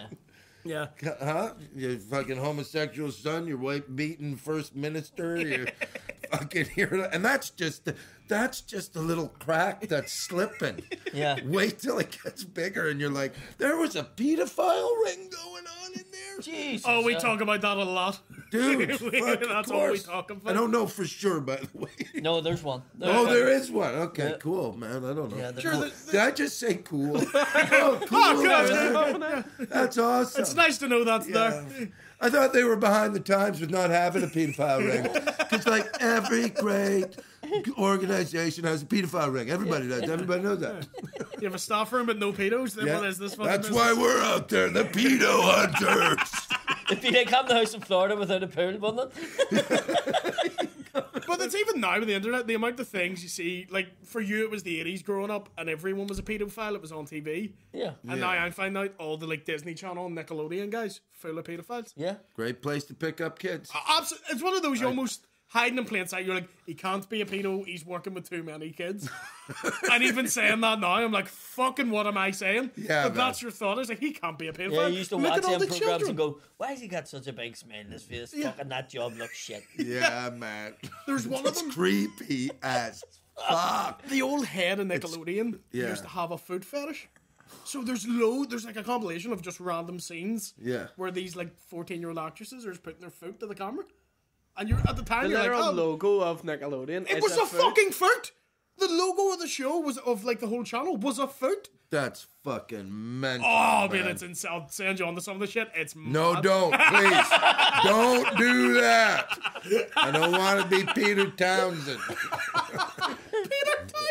Yeah. Huh? Your fucking homosexual son, your wife beaten first minister, you're fucking here, and that's just that's just a little crack that's slipping. Yeah. Wait till it gets bigger, and you're like, there was a pedophile ring going on in there. Jesus. Oh, we uh, talk about that a lot. Dude, We- fuck, that's all we talk about. I don't know for sure, by the way. No, there's one. There's Oh, one. there is one. Okay, Yeah. cool, man. I don't know. Yeah, there's Sure, one. the- Did I just say cool? oh, cool. Oh, man. That's awesome. It's nice to know that's Yeah. there. I thought they were behind the times with not having a pedophile ring. Because, like, every great organization has a pedophile ring. Everybody does. Everybody knows that. You have a staff room but no pedos. Then Yeah. what is this? fucking That's business? why we're out there, the pedo hunters. If you come to the house in Florida without a pool, wouldn't it? But it's even now with the internet, the amount of things you see. Like for you, it was the '80s growing up, and everyone was a pedophile. It was on TV. Yeah. And now I find out all the like Disney Channel, Nickelodeon guys full of pedophiles. Yeah. Great place to pick up kids. Absolutely, it's one of those you almost hiding in plain sight. You're like, he can't be a pedo. He's working with too many kids. and even saying that now, I'm like, fucking, what am I saying? Yeah, but man. that's your thought. It's like he can't be a pedophile. Yeah, you used to Look watch at all them the programs children. and go, "Why has he got such a big smile in his face? Fucking that job looks shit." Yeah, man. There's one of It's them. creepy as fuck. the old head in Nickelodeon yeah. used to have a food fetish. So there's load. There's like a compilation of just random scenes. Yeah. Where these like 14 year old actresses are just putting their foot to the camera, and you're at the time The you're like, oh, logo of Nickelodeon. It was a, foot. fucking foot. The logo of the show was of like the whole channel was a foot. That's fucking mental. Oh man, man. it's insane. I'll send you on to some of the shit. It's No, mad. don't, please. don't do that. I don't want to be Peter Townshend.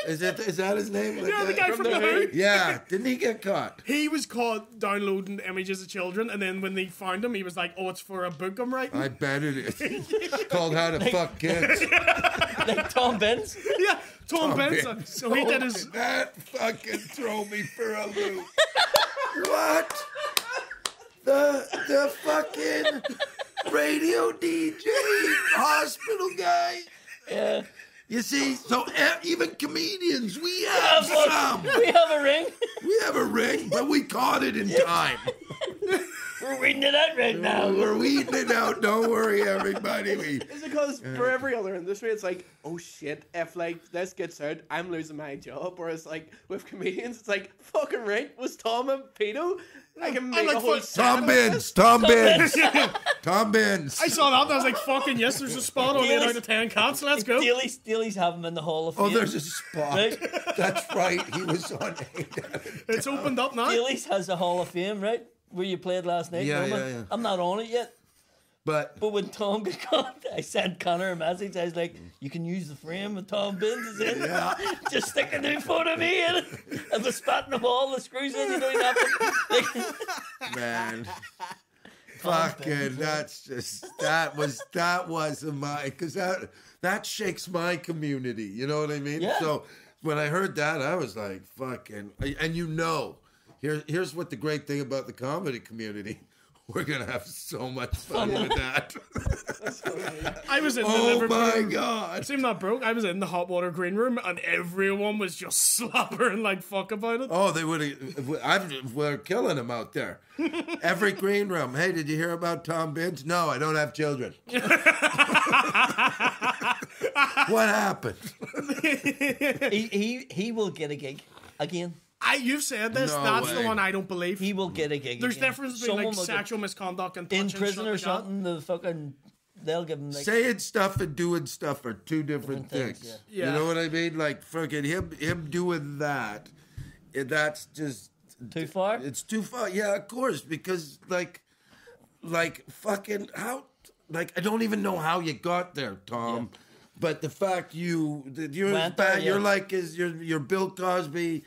Is it? Is that his name? Yeah, the guy from the Who. Yeah, didn't he get caught? He was caught downloading images of children, and then when they found him, he was like, "Oh, it's for a book I'm writing." I bet it is. Called How to Fuck Kids. like Tom Binns. yeah, Tom, Tom Benson. Binns. So he did oh, his. That fucking throw me for a loop. what? The the fucking radio DJ hospital guy. Yeah. You see, so even comedians, we have some. We have a ring. We have a ring, but we caught it in time. We're weeding it out right now. We're weeding it out. Don't worry, everybody. We, It's because uh, for every other industry, it's like, oh shit, if like this gets out, I'm losing my job. Whereas like with comedians, it's like, fucking right, was Tom a pedo? I can make like a whole fuck- Tom about Binns. Tom Binns. Tom Binns. I saw that. and I was like, "Fucking yes!" There's a spot on eight Daly's- out of ten cats. Let's go. Daly's, Daly's have him in the Hall of oh, Fame. Oh, there's a spot. Right? That's right. He was on eight. It's opened up now. Daly's has a Hall of Fame, right? Where you played last night. Yeah, Norman. yeah, yeah. I'm not on it yet. But But when Tom got caught, I sent Connor a message. I was like, "You can use the frame with Tom Binns is in. Just stick a new photo of me in it, and the spot in the wall, the screws in. You don't have to." man, fucking, that's just that was that was my because that that shakes my community. You know what I mean? Yeah. So when I heard that, I was like, fucking, and you know, here here's what the great thing about the comedy community. We're gonna have so much fun with that. I was in the oh Liverpool. my god! Seemed not broke. I was in the hot water green room, and everyone was just slobbering like fuck about it. Oh, they would have. I'm. We're killing them out there. Every green room. Hey, did you hear about Tom Binns? No, I don't have children. what happened? he, he he will get a gig again. I, you've said this. No that's way. the one I don't believe. He will get a gig. There's again. difference between Someone like will get- sexual misconduct and in prison shit or like something. The fucking they'll give him like Saying stuff and doing stuff are two different, Different things. things, yeah. You know what I mean? Like fucking him, him doing that. eh, That's just. too far. It's too far. Yeah, of course, because like, like fucking how, like I don't even know how you got there, Tom. But the fact you that you're Went as bad, there, you're like is you're you're Bill Cosby,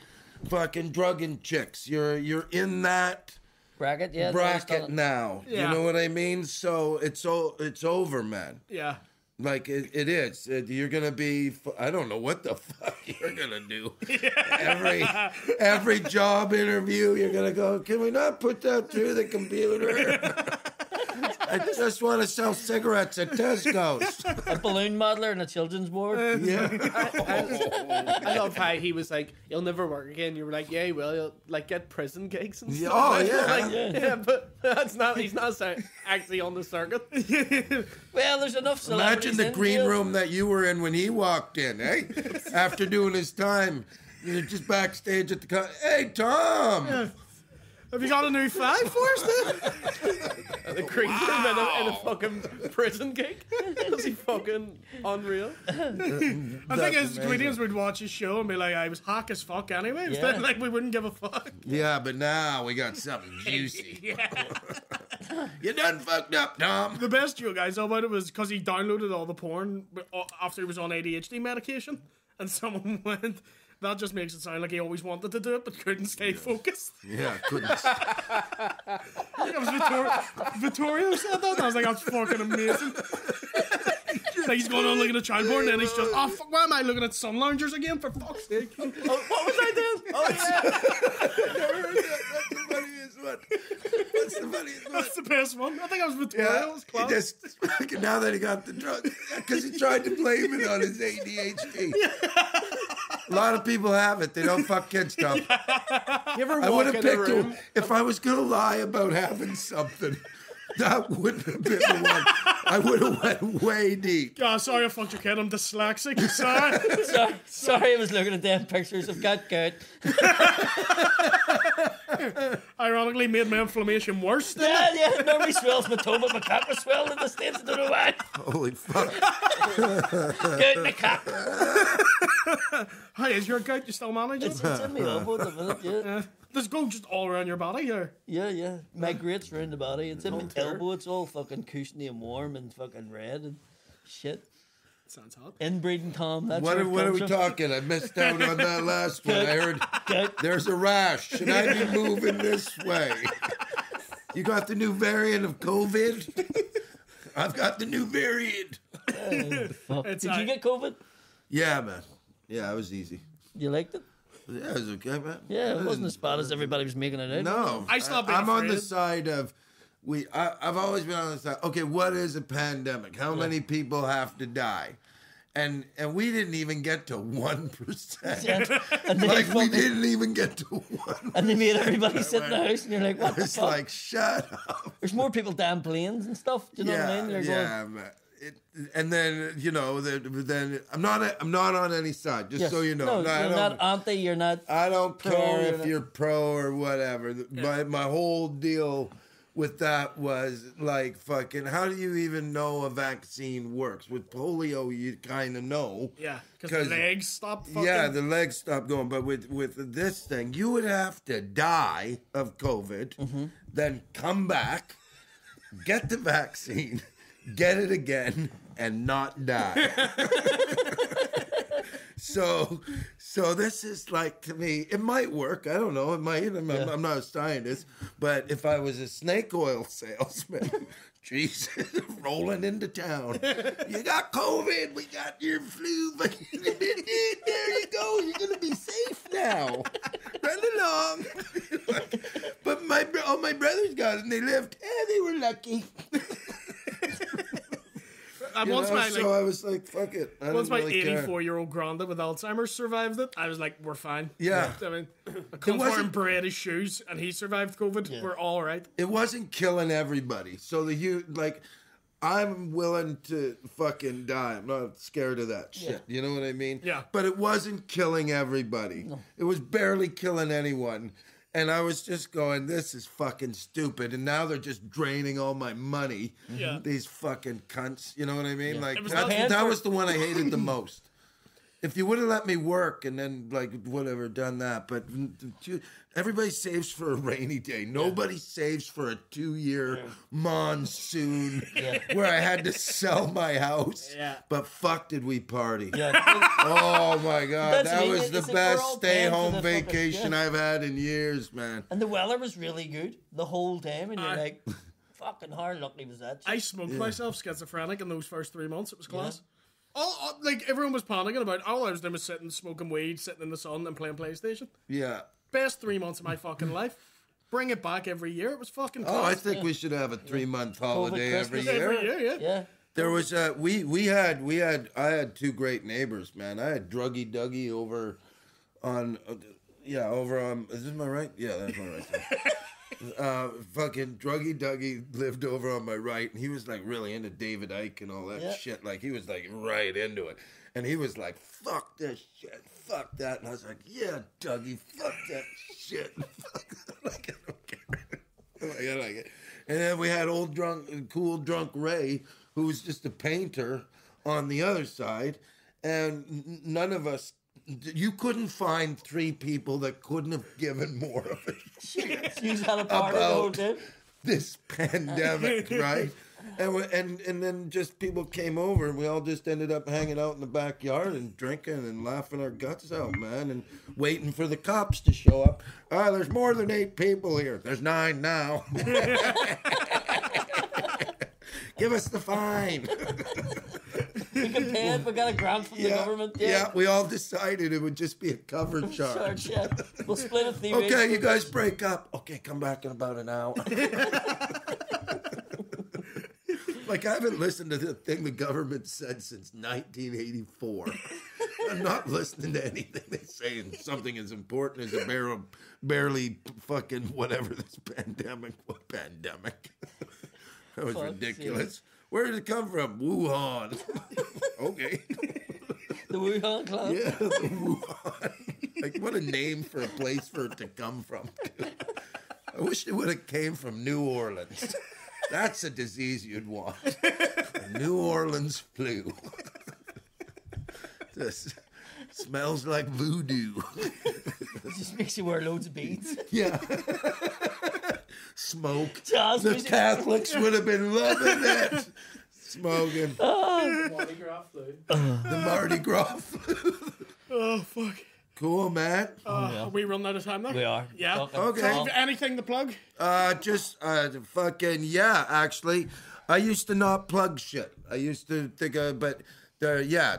fucking drugging chicks. You're you're in that bracket, yeah. bracket now. Yeah. You know what I mean? So it's o- it's over, man. Yeah. Like it, it is. It- you're gonna be. I don't know what the fuck you're gonna do. Every every job interview, you're gonna go. Can we not put that through the computer? I just want to sell cigarettes at Tesco's. a balloon modeler and a children's ward. Yeah. I love how he was like, "You'll never work again." You were like, "Yeah, he will. He'll like get prison gigs and stuff." oh, yeah. like, Yeah. yeah. but that's not. He's not sa- actually on the circuit. Well, there's enough Imagine the in green jail. room that you were in when he walked in, eh? After doing his time. You're just backstage at the con- Hey, Tom! Have you got a new five for us then? The green room in a, in a fucking prison gig. Is he fucking unreal? I think That's as amazing. comedians would watch his show and be like, I was hack as fuck anyway. Yeah. Then, like we wouldn't give a fuck. Yeah, but now we got something juicy. yeah. You done fucked up, Tom. The best joke I saw about it was because he downloaded all the porn uh, after he was on ADHD medication, and someone went, "That just makes it sound like he always wanted to do it but couldn't stay focused." Yeah, couldn't. I think it was Vittorio, Vittorio said that. And I was like, "That's fucking amazing." like he's going on looking at child porn, and then he's just, "Oh fuck, why am I looking at sun loungers again? For fuck's sake!" Oh, what was I doing? Oh yeah. That's the funniest one. That's the. That's the best one. I think I was Vittorio. Yeah, was he class. just now that he got the drug, because he tried to blame it on his ADHD. A lot of people have it. They don't fuck kids, Tom. You ever I would have in a picked room? him if I was gonna lie about having something. That wouldn't have been the one. I would have went way deep. Oh, sorry, I fucked your kid. I'm dyslexic. Sorry. Sorry, sorry, I was looking at them pictures of got good. Ironically, made my inflammation worse. Then. Yeah, yeah. Remember he swells my toe, but my cock was swelled in the states. I don't know why. Holy fuck! Good, my cock. Hi, is your gout? You still manage it? It's, it's in my elbow at the minute. Yeah, Does it go just all around your body here? yeah, yeah. Migrates around the body. It's in my tear. elbow. It's all fucking cushiony and warm and fucking red and shit. Sounds hot. Inbreeding Tom. That's What where are, it what are we talking? I missed out on that last one. I heard there's a rash. Should I be moving this way? You got the new variant of COVID? I've got the new variant. Oh, fuck. Did you get COVID? Yeah, man. Yeah, it was easy. You liked it? Yeah, it was okay, man. Yeah, it wasn't as bad as everybody was making it out. No, I stopped being I'm on the side of we. I, I've always been on the side. Okay, what is a pandemic? How many people have to die? And and we didn't even get to one percent. And they, Like we fucking- didn't even get to one. and they made everybody sit in the house, and you're like, what the It's fuck? like shut up. There's more people down planes and stuff. Do you know yeah, what I mean? They're yeah. man. It, and then you know, the, then I'm not. I'm not on any side. Just Yes. so you know, no, No, I you're don't- not anti. You're not. I don't pro, care you're if not- you're pro or whatever. My my whole deal with that was like fucking. How do you even know a vaccine works? With polio, you kind of know. Yeah, because the legs stop fucking. Yeah, the legs stop going. But with with this thing, you would have to die of COVID, Mm-hmm. then come back, get the vaccine, get it again, and not die. so, so this is like to me, it might work. I don't know. It might. I'm, Yeah. I'm not a scientist, but if I was a snake oil salesman. Jesus, rolling into town. You got COVID. We got your flu. But there you go. You're gonna be safe now. Run along. but my all my brothers got it and they lived. Eh, they were lucky. And You once know, my so like, I was like, "Fuck it." I once didn't my really 84 year old granddad with Alzheimer's survived it, I was like, we're fine. Yeah. I mean, I come for him wasn't- shoes, and he survived COVID. We're all right. it wasn't killing everybody. So the you like, I'm willing to fucking die. I'm not scared of that shit. You know what I mean? Yeah. But it wasn't killing everybody. It was barely killing anyone. And I was just going, this is fucking stupid. And now they're just draining all my money. Yeah. These fucking cunts. You know what I mean? Like was that, that was the one I hated the most. If you would have let me work and then like whatever done that, but everybody saves for a rainy day. Nobody saves for a two-year monsoon where I had to sell my house. Yeah. But fuck, did we party? Yeah. Oh my god, That's that me. was It's the best all paying for stay-home vacation. I've had in years, man. and the weather was really good the whole time, and you're Aye. like, fucking how lucky was that? I smoked myself schizophrenic in those first three months. It was class. All, all- like everyone was panicking about. All I was doing was sitting, smoking weed, sitting in the sun, and playing PlayStation. Yeah. Best three months of my fucking life. bring it back every year. It was fucking. Oh, I class. think we should have a three month holiday every year. every year, yeah. Yeah. There was uh we we had we had I had two great neighbors, man. I had Druggy Dougie over on uh, yeah over on is this my right? Yeah, that's my right. uh, fucking Druggy Dougie lived over on my right, and he was like really into David Icke and all that Yeah. shit. Like he was like right into it, and he was like, "Fuck this shit, fuck that," and I was like, "Yeah, Dougie, fuck that shit, fuck that." like I don't care. like, I like it. And then we had old drunk, cool drunk Ray, who was just a painter on the other side, and none of us. You couldn't find three people that couldn't have given more of a shit You had a party About- time. this pandemic, right? And, we, and and then just people came over, and we all just ended up hanging out in the backyard and drinking and laughing our guts out, man, and waiting for the cops to show up. Ah, there's more than eight people here. There's nine now. Give us the fine. We can pay it. We got a grant from the government. yeah, Yeah. we all decided it would just be a cover charge. Charge, yeah. We'll split it three ways. Okay, you guys break up. Okay, come back in about an hour. like I haven't listened to the thing the government said since 1984. I'm not listening to anything they say, and something as important as a barrel, barely fucking whatever this pandemic. What pandemic? that was ridiculous. Where did it come from? Wuhan. okay. The Wuhan Club? Yeah, the Wuhan. like what a name for a place for it to come from. I wish it would have came from New Orleans. That's a disease you'd want. New Orleans flu. This smells like voodoo. It just makes you wear loads of beads. Yeah. Smoke. Jazz The. Catholics would have been loving it. Smoking Mardi Gras flu. the Mardi Gras flu. Oh fuck. Cool, man. Uh, Are we running out of time there? We are. Yeah. Fucking Okay. Tom, Tom. anything to plug? Uh, just uh, fucking yeah. Actually, I used to not plug shit. I used to think, uh, but the yeah,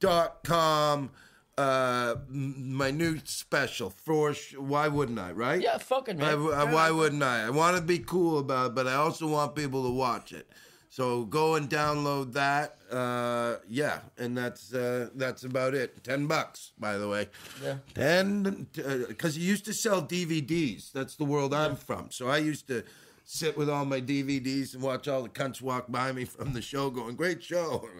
TomStade.com. Uh, my new special for sh- why wouldn't I? Right? Yeah, fucking I. I- why wouldn't I? I want to be cool about it, but I also want people to watch it. So go and download that. Uh, yeah, and that's uh, that's about it. Ten bucks, by the way. Yeah. Ten, because you used to sell DVDs. That's the world I'm from. So I used to sit with all my DVDs and watch all the cunts walk by me from the show, going, "Great show."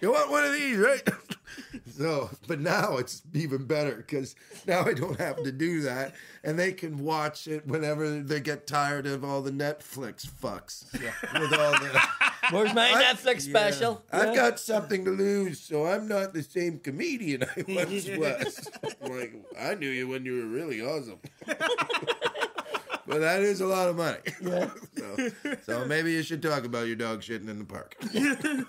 you want one of these, right? So, but now it's even better because now I don't have to do that, and they can watch it whenever they get tired of all the Netflix fucks. With all the, Where's my I- Netflix special? I've got something to lose, so I'm not the same comedian I once was. like I knew you when you were really awesome. but that is a lot of money. so, so maybe you should talk about your dog shitting in the park.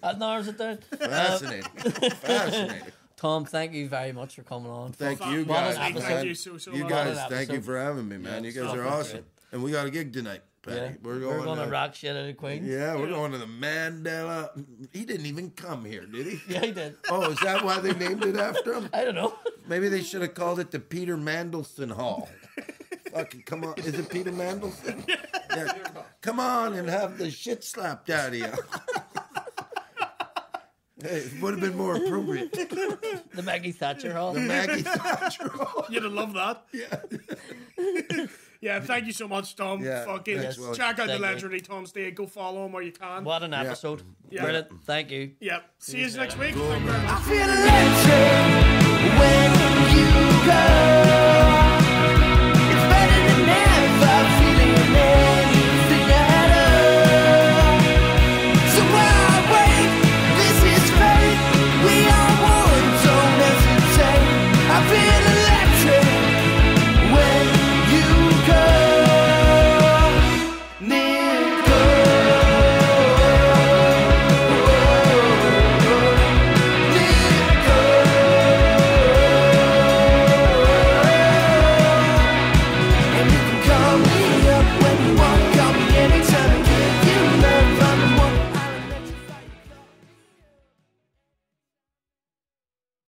That narrows it down. Fascinating. Fascinating. Tom, thank you very much for coming on. Thank you guys. Thank you so, so You much. guys, What an thank you episode. for having me, man. You guys Yeah, are fucking awesome. great. And we got a gig tonight, Paddy. Yeah. We're going, We're going to uh, rock shit out of Queen. Yeah, we're going to the Mandela. He didn't even come here, did he? Yeah, he did. Oh, is that why they named it after him? I don't know. Maybe they should have called it the Peter Mandelson Hall. Fucking come on. Is it Peter Mandelson? Yeah. Come on and have the shit slapped out of you. hey, it would have been more appropriate. The Maggie Thatcher Hall. The Maggie Thatcher Hall. You'd have loved that. Yeah. Yeah, thank you so much, Tom. Yeah, Fucking thanks, Willie. check out the you. legendary Tom Stade. Go follow him where you can. What an episode. Yeah. Brilliant. Thank you. Yep. See you next week. Cool, Thank you very feel electric when you go. yeah.